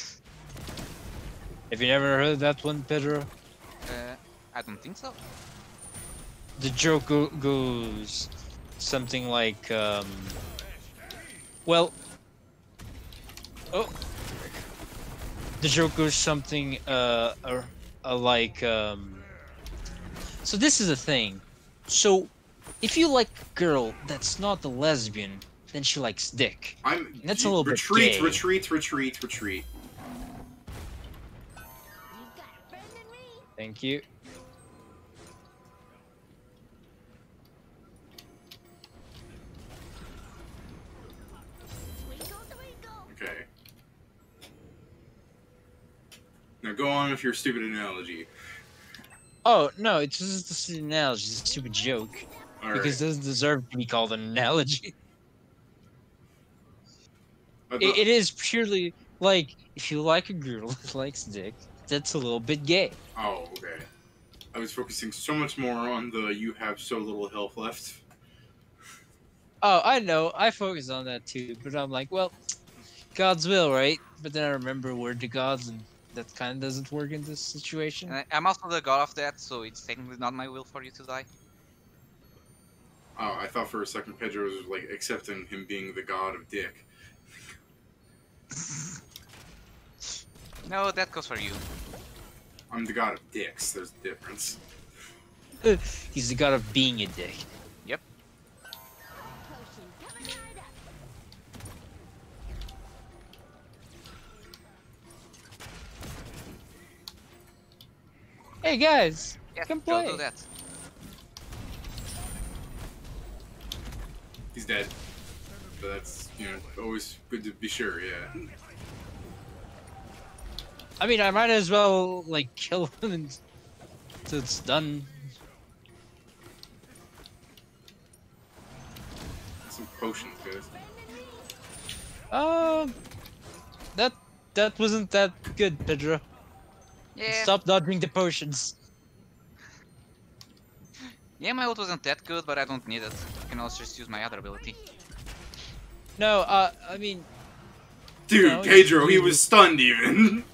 Have you never heard that one, Pedro? Uh, I don't think so. The joke go- goes something like, um, well, oh, the joke goes something uh, uh, uh like, um, so this is a thing. So, if you like a girl that's not a lesbian, then she likes dick. I'm. That's a little bit retreat, gay. retreat, retreat, retreat. Thank you. Okay. Now go on with your stupid analogy. Oh no, it's just an analogy. It's a stupid joke All because it doesn't deserve to be called an analogy. It, it is purely like if you like a girl that likes dick, that's a little bit gay. Oh, okay. I was focusing so much more on the you have so little health left. Oh, I know. I focus on that too, but I'm like, well, God's will, right? But then I remember word to gods, and that kind of doesn't work in this situation. And I, I'm also the god of that, so it's technically not my will for you to die. Oh, I thought for a second Pedro was like accepting him being the god of dick. No, that goes for you. I'm the god of dicks. There's a difference. He's the god of being a dick. Yep. Hey guys, Yes, Come Joe, play. do that. He's dead. But that's you know always good to be sure. Yeah. I mean, I might as well like kill him until it's done. Some potions, guys. Um, that that wasn't that good, Pedro. Yeah, Stop dodging the potions. yeah, my ult wasn't that good, but I don't need it. I can also just use my other ability. No, uh, I mean, Dude, No, Pedro, he was stunned even.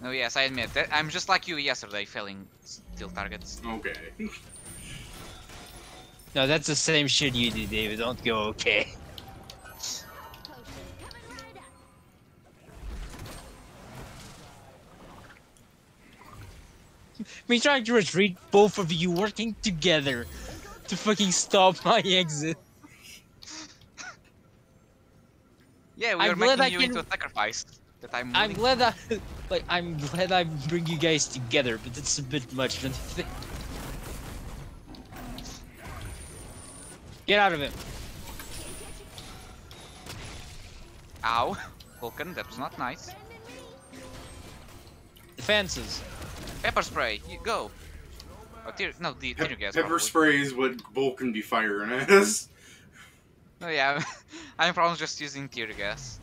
No, yes, I admit that I'm just like you yesterday, failing still targets. okay. no, that's the same shit you do, David. Don't go okay. Me trying to retreat, both of you working together to fucking stop my exit. Yeah, we I'm are glad making I you can- into a sacrifice. That I'm. I'm glad I, like, I'm glad I bring you guys together, but it's a bit much, don't you think? Get out of him. Ow, Vulcan, that was not nice. Defenses. Pepper spray, you go. Oh, tear, no, the Pe- tear gas. pepper probably. spray is what Vulcan be firing at us. No, oh, yeah, I'm probably just using tear gas.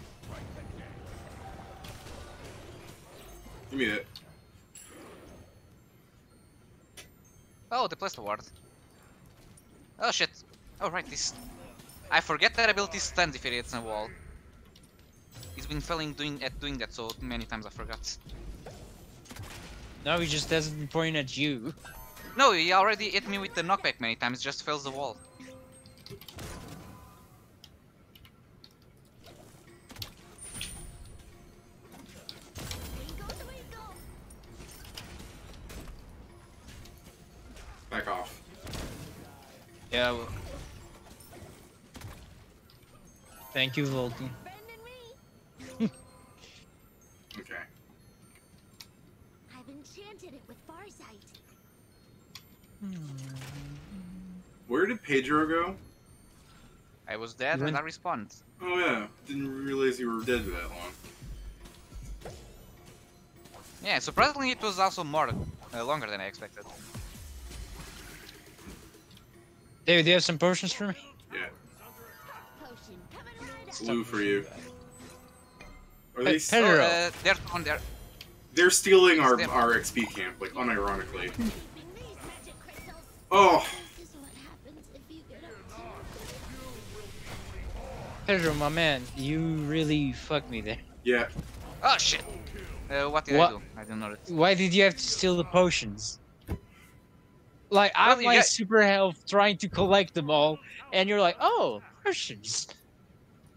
Give me that. Oh, the place award. Oh shit. Oh right, this. I forget that ability stuns if it hits a wall. He's been failing doing at doing that so many times I forgot. No, he just doesn't point at you. No, he already hit me with the knockback many times, just fails the wall. Back off. Yeah. Well. Thank you, Vulcan. Okay. Where did Pedro go? I was dead You and I went- respawned. Oh yeah, didn't realize you were dead for that long. Yeah, surprisingly it was also more uh, longer than I expected. David, do you have some potions for me? Yeah, Potion coming blue for you. Are Hey, they Pedro. Uh, they're on there. They're stealing our our XP camp, like unironically. Up Pedro, my man, you really fucked me there. yeah. Oh shit! Uh, what did What? I do? I don't know. Why did you have to steal the potions? Like I'm you like got- super health trying to collect them all, and you're like, oh, potions.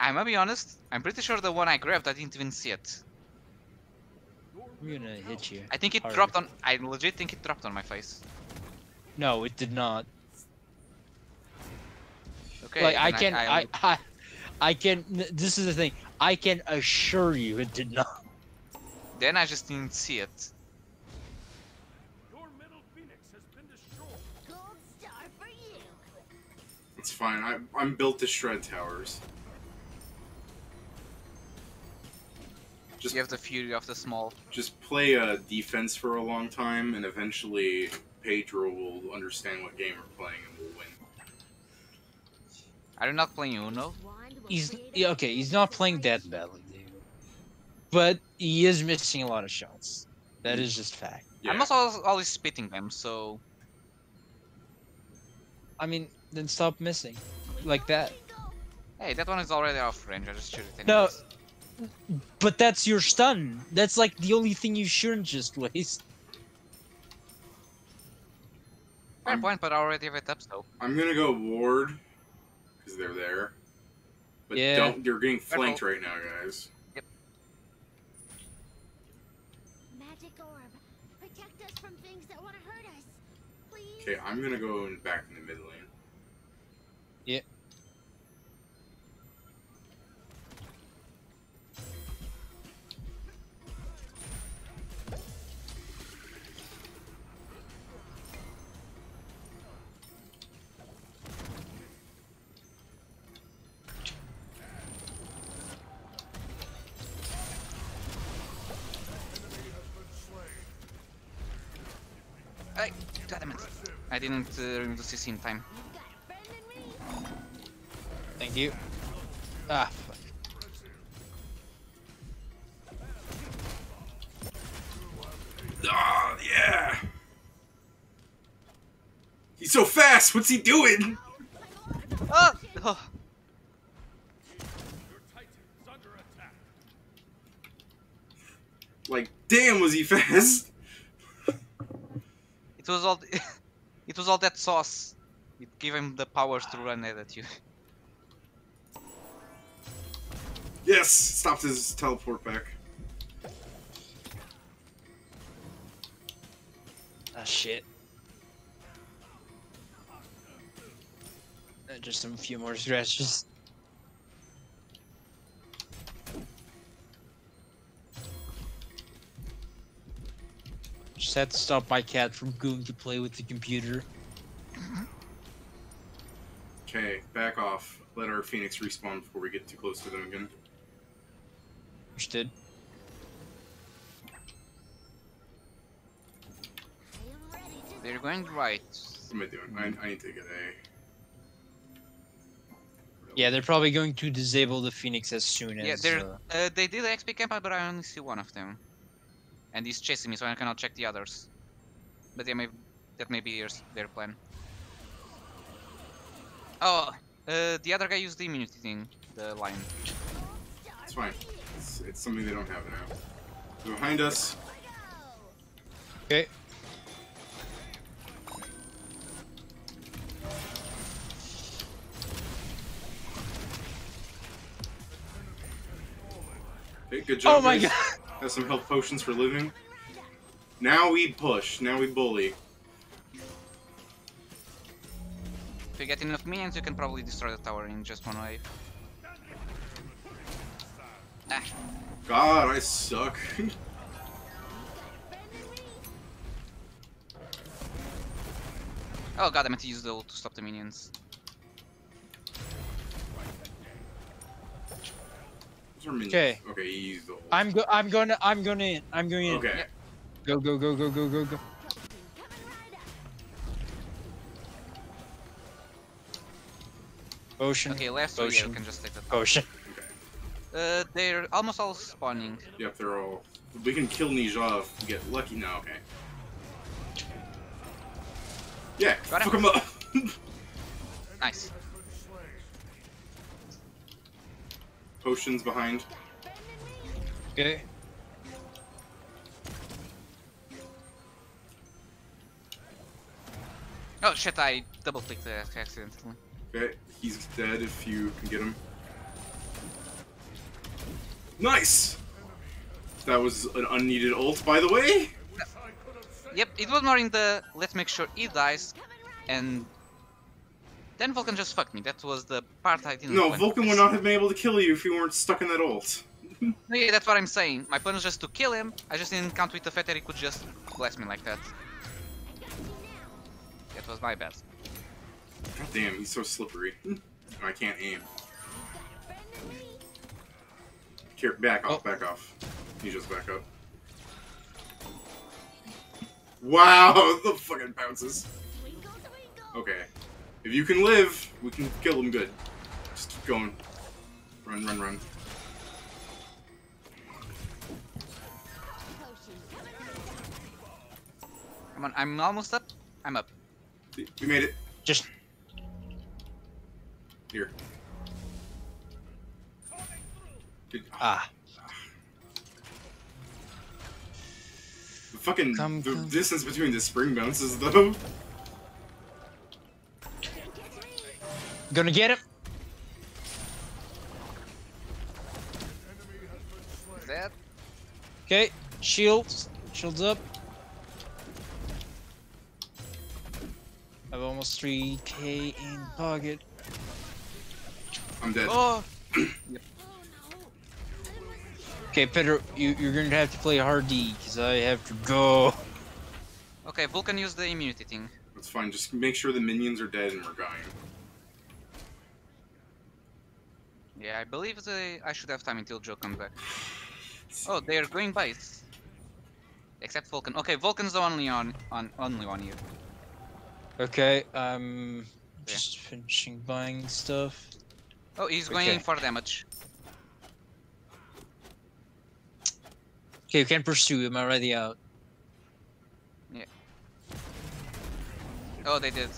I'm gonna be honest. I'm pretty sure the one I grabbed, I didn't even see it. I'm gonna hit you. I think it Hard. dropped on. I legit think it dropped on my face. No, it did not. Okay. like I can, I, I, I, I can. This is the thing. I can assure you it did not. Then I just didn't see it. Your middle phoenix has been destroyed. Gold star for you. It's fine. I, I'm built to shred towers. Just You have the fury of the small. just play uh, defense for a long time, and eventually Pedro will understand what game we're playing and we'll win. Are you not playing Uno? Wand He's create a yeah, okay. He's not playing that badly, dude. But he is missing a lot of shots. That is just fact. Yeah. I'm also always, always spitting them, so I mean, then stop missing, like that. Hey, that one is already off range. I just shoot it No. anyways. But that's your stun. That's like the only thing you shouldn't just waste. Fair I'm- point, but I already have it up, so I'm gonna go ward because they're there. But Yeah. don't. You're getting flanked right now, guys. Magic orb. Protect us from things that want to hurt us. Please. Okay, I'm gonna go in back in the mid lane. Didn't uh, remove the CC in time. You've got a friend in me. Thank you. Ah, fuck. Ah, yeah. He's so fast. What's he doing? Oh! oh! Your titan is under attack. Like, damn, was he fast? It was all. it was all that sauce. It gave him the powers to run at you. Yes, stopped his teleport back. Ah, shit. Uh, Just some few more scratches. Just had to stop my cat from going to play with the computer. Okay, back off. Let our Phoenix respawn before we get too close to them again. Understood. I am ready to They're going right. What am I doing? I, I need to get a. Yeah, they're probably going to disable the Phoenix as soon as. Yeah, they're. uh, Uh, they did XP camp, but I only see one of them. And he's chasing me, so I cannot check the others. But yeah, maybe that may be yours, their plan. Oh, uh, the other guy used the immunity thing, the line. It's fine. It's, it's something they don't have now. Behind us. Okay. Okay, good job. Oh my guys. god! Has some health potions for living. Now we push. Now we bully. If you get enough minions, you can probably destroy the tower in just one wave. Ah. God, I suck. oh god, I meant to use the ult to stop the minions. Those. Okay. Okay, he used the. I'm go. I'm gonna. I'm gonna in. I'm going in. Okay. Go go go go go go go. Potion. Mm. Okay, left, so yeah, Potion. can just take that. Potion. Uh, they're almost all spawning. Yep, they're all. We can kill Nezha if we get lucky. No, okay. Yeah, Got him. him up. Nice. Potions behind. Okay. Oh shit, I double clicked uh, accidentally. Okay, he's dead if you can get him. Nice! That was an unneeded ult, by the way. Yep, it was more in the let's make sure he dies, and then Vulcan just fucked me. That was the part I didn't. No, plan. Vulcan would not have been able to kill you if you weren't stuck in that ult. Yeah, that's what I'm saying. My plan was just to kill him. I just didn't count with the fact that he could just blast me like that. That was my bad. God damn, he's so slippery. I can't aim. Here, back off, Oh. back off. You just back up. Wow, the fucking bounces. Okay. If you can live, we can kill them good. Just keep going. Run, run, run. Come on, I'm almost up. I'm up. We made it. Just Here. Good. ah. The fucking Come, the come. distance between the spring bounces though. Gonna get him. That. Okay. Shields. Shields up. I have almost 3k in pocket. I'm dead. Oh, Okay, Pedro, you, you're gonna have to play hard D, because I have to go. okay. Vulcan used the immunity thing. That's fine. Just make sure the minions are dead and we're going. Yeah, I believe the I should have time until Joe comes back. Oh, they're going base. Except Vulcan. Okay, Vulcan's the only on on only one here. Okay, um, I'm just finishing buying stuff. Oh, he's going Okay. in for damage. Okay, you can pursue him already out. Yeah. Oh, they did.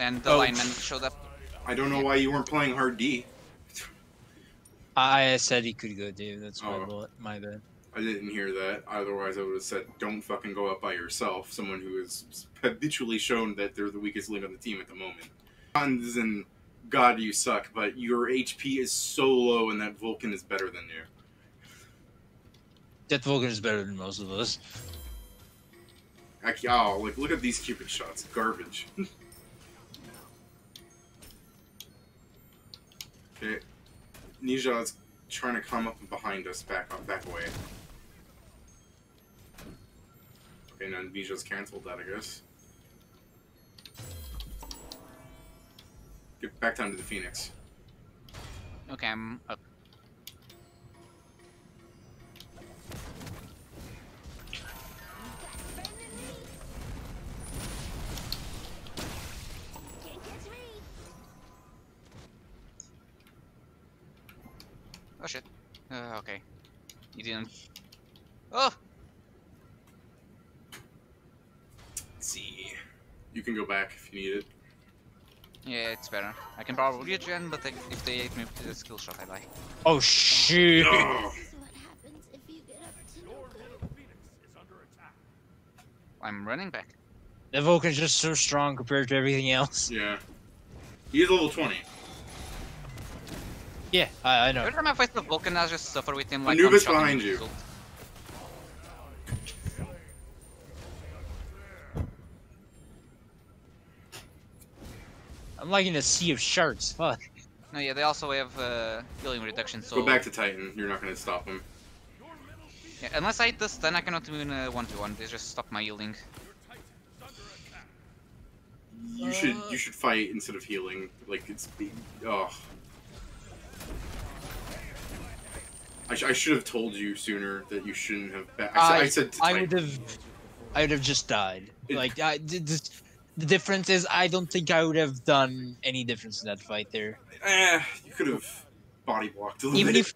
And the Oh. lineman showed up. I don't know why you weren't playing hard D. I said he could go, Dave. That's my, Oh. bad- my bad. I didn't hear that. Otherwise, I would have said, "Don't fucking go up by yourself." Someone who has habitually shown that they're the weakest link on the team at the moment. Hans and God, you suck, but your HP is so low, and that Vulcan is better than you. That Vulcan is better than most of us. I, oh, like look at these cupid shots, garbage. okay, Nezha is trying to come up behind us. Back up, back away. Okay, now Nezha's canceled that, I guess. Get back down to the Phoenix. Okay, I'm up. Oh shit. Uh, okay. You didn't. Oh! Let's see. You can go back if you need it. Yeah, it's better. I can probably regen, but they, if they hit me with a skill shot, I die. Oh shit! This is what happens if you get up to no Your good. little phoenix is under attack. I'm running back. That Vulcan's just so strong compared to everything else. yeah. He is level 20. Yeah, I, I know. Every time I fight the Vulcan, I just suffer with him like Anubis one shot behind in you. the ult. I'm like in a sea of sharks. Fuck. No, yeah, they also have uh, healing reduction, so... Go back to Titan. You're not going to stop him. Yeah, unless I hit the stun, I cannot win a 1v1. They just stop my healing. you should you should fight instead of healing. Like it's oh. I, sh- I should have told you sooner that you shouldn't have. Ba- I, said- I said I would have, I would have just died. It- like I, th- this, the difference is, I don't think I would have done any difference in that fight there. Eh, you could have body blocked a little Even bit. if,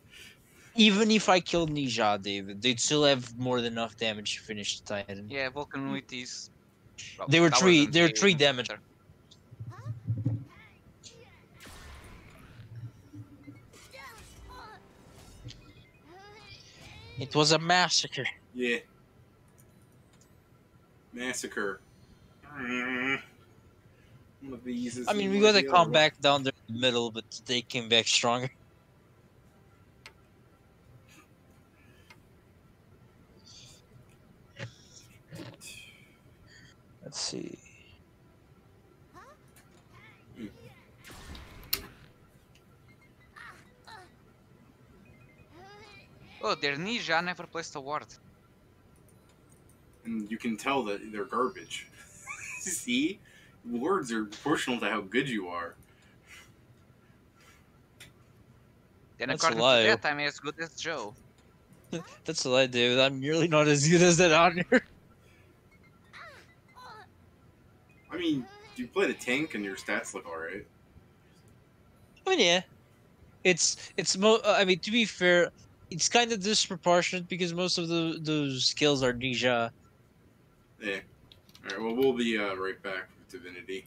even if I killed Nezha, David, they'd still have more than enough damage to finish the Titan. Yeah, Vulcan with these. well, They were three- and they were three damage. better. It was a massacre. Yeah. Massacre. Mm. One of these is I mean, we gotta come back down there in the middle, but they came back stronger. Let's see. Oh, their ninja never placed a ward. And you can tell that they're garbage. See? Words are proportional to how good you are. Then That's a according lie. to that, I'm as good as Joe. That's what I do. I'm nearly not as good as that on here. I mean, you play the tank and your stats look alright. I mean, yeah, it's it's mo. I mean, to be fair, it's kind of disproportionate because most of the those skills are Ninja. Yeah. Alright, well, we'll be uh, right back with Divinity.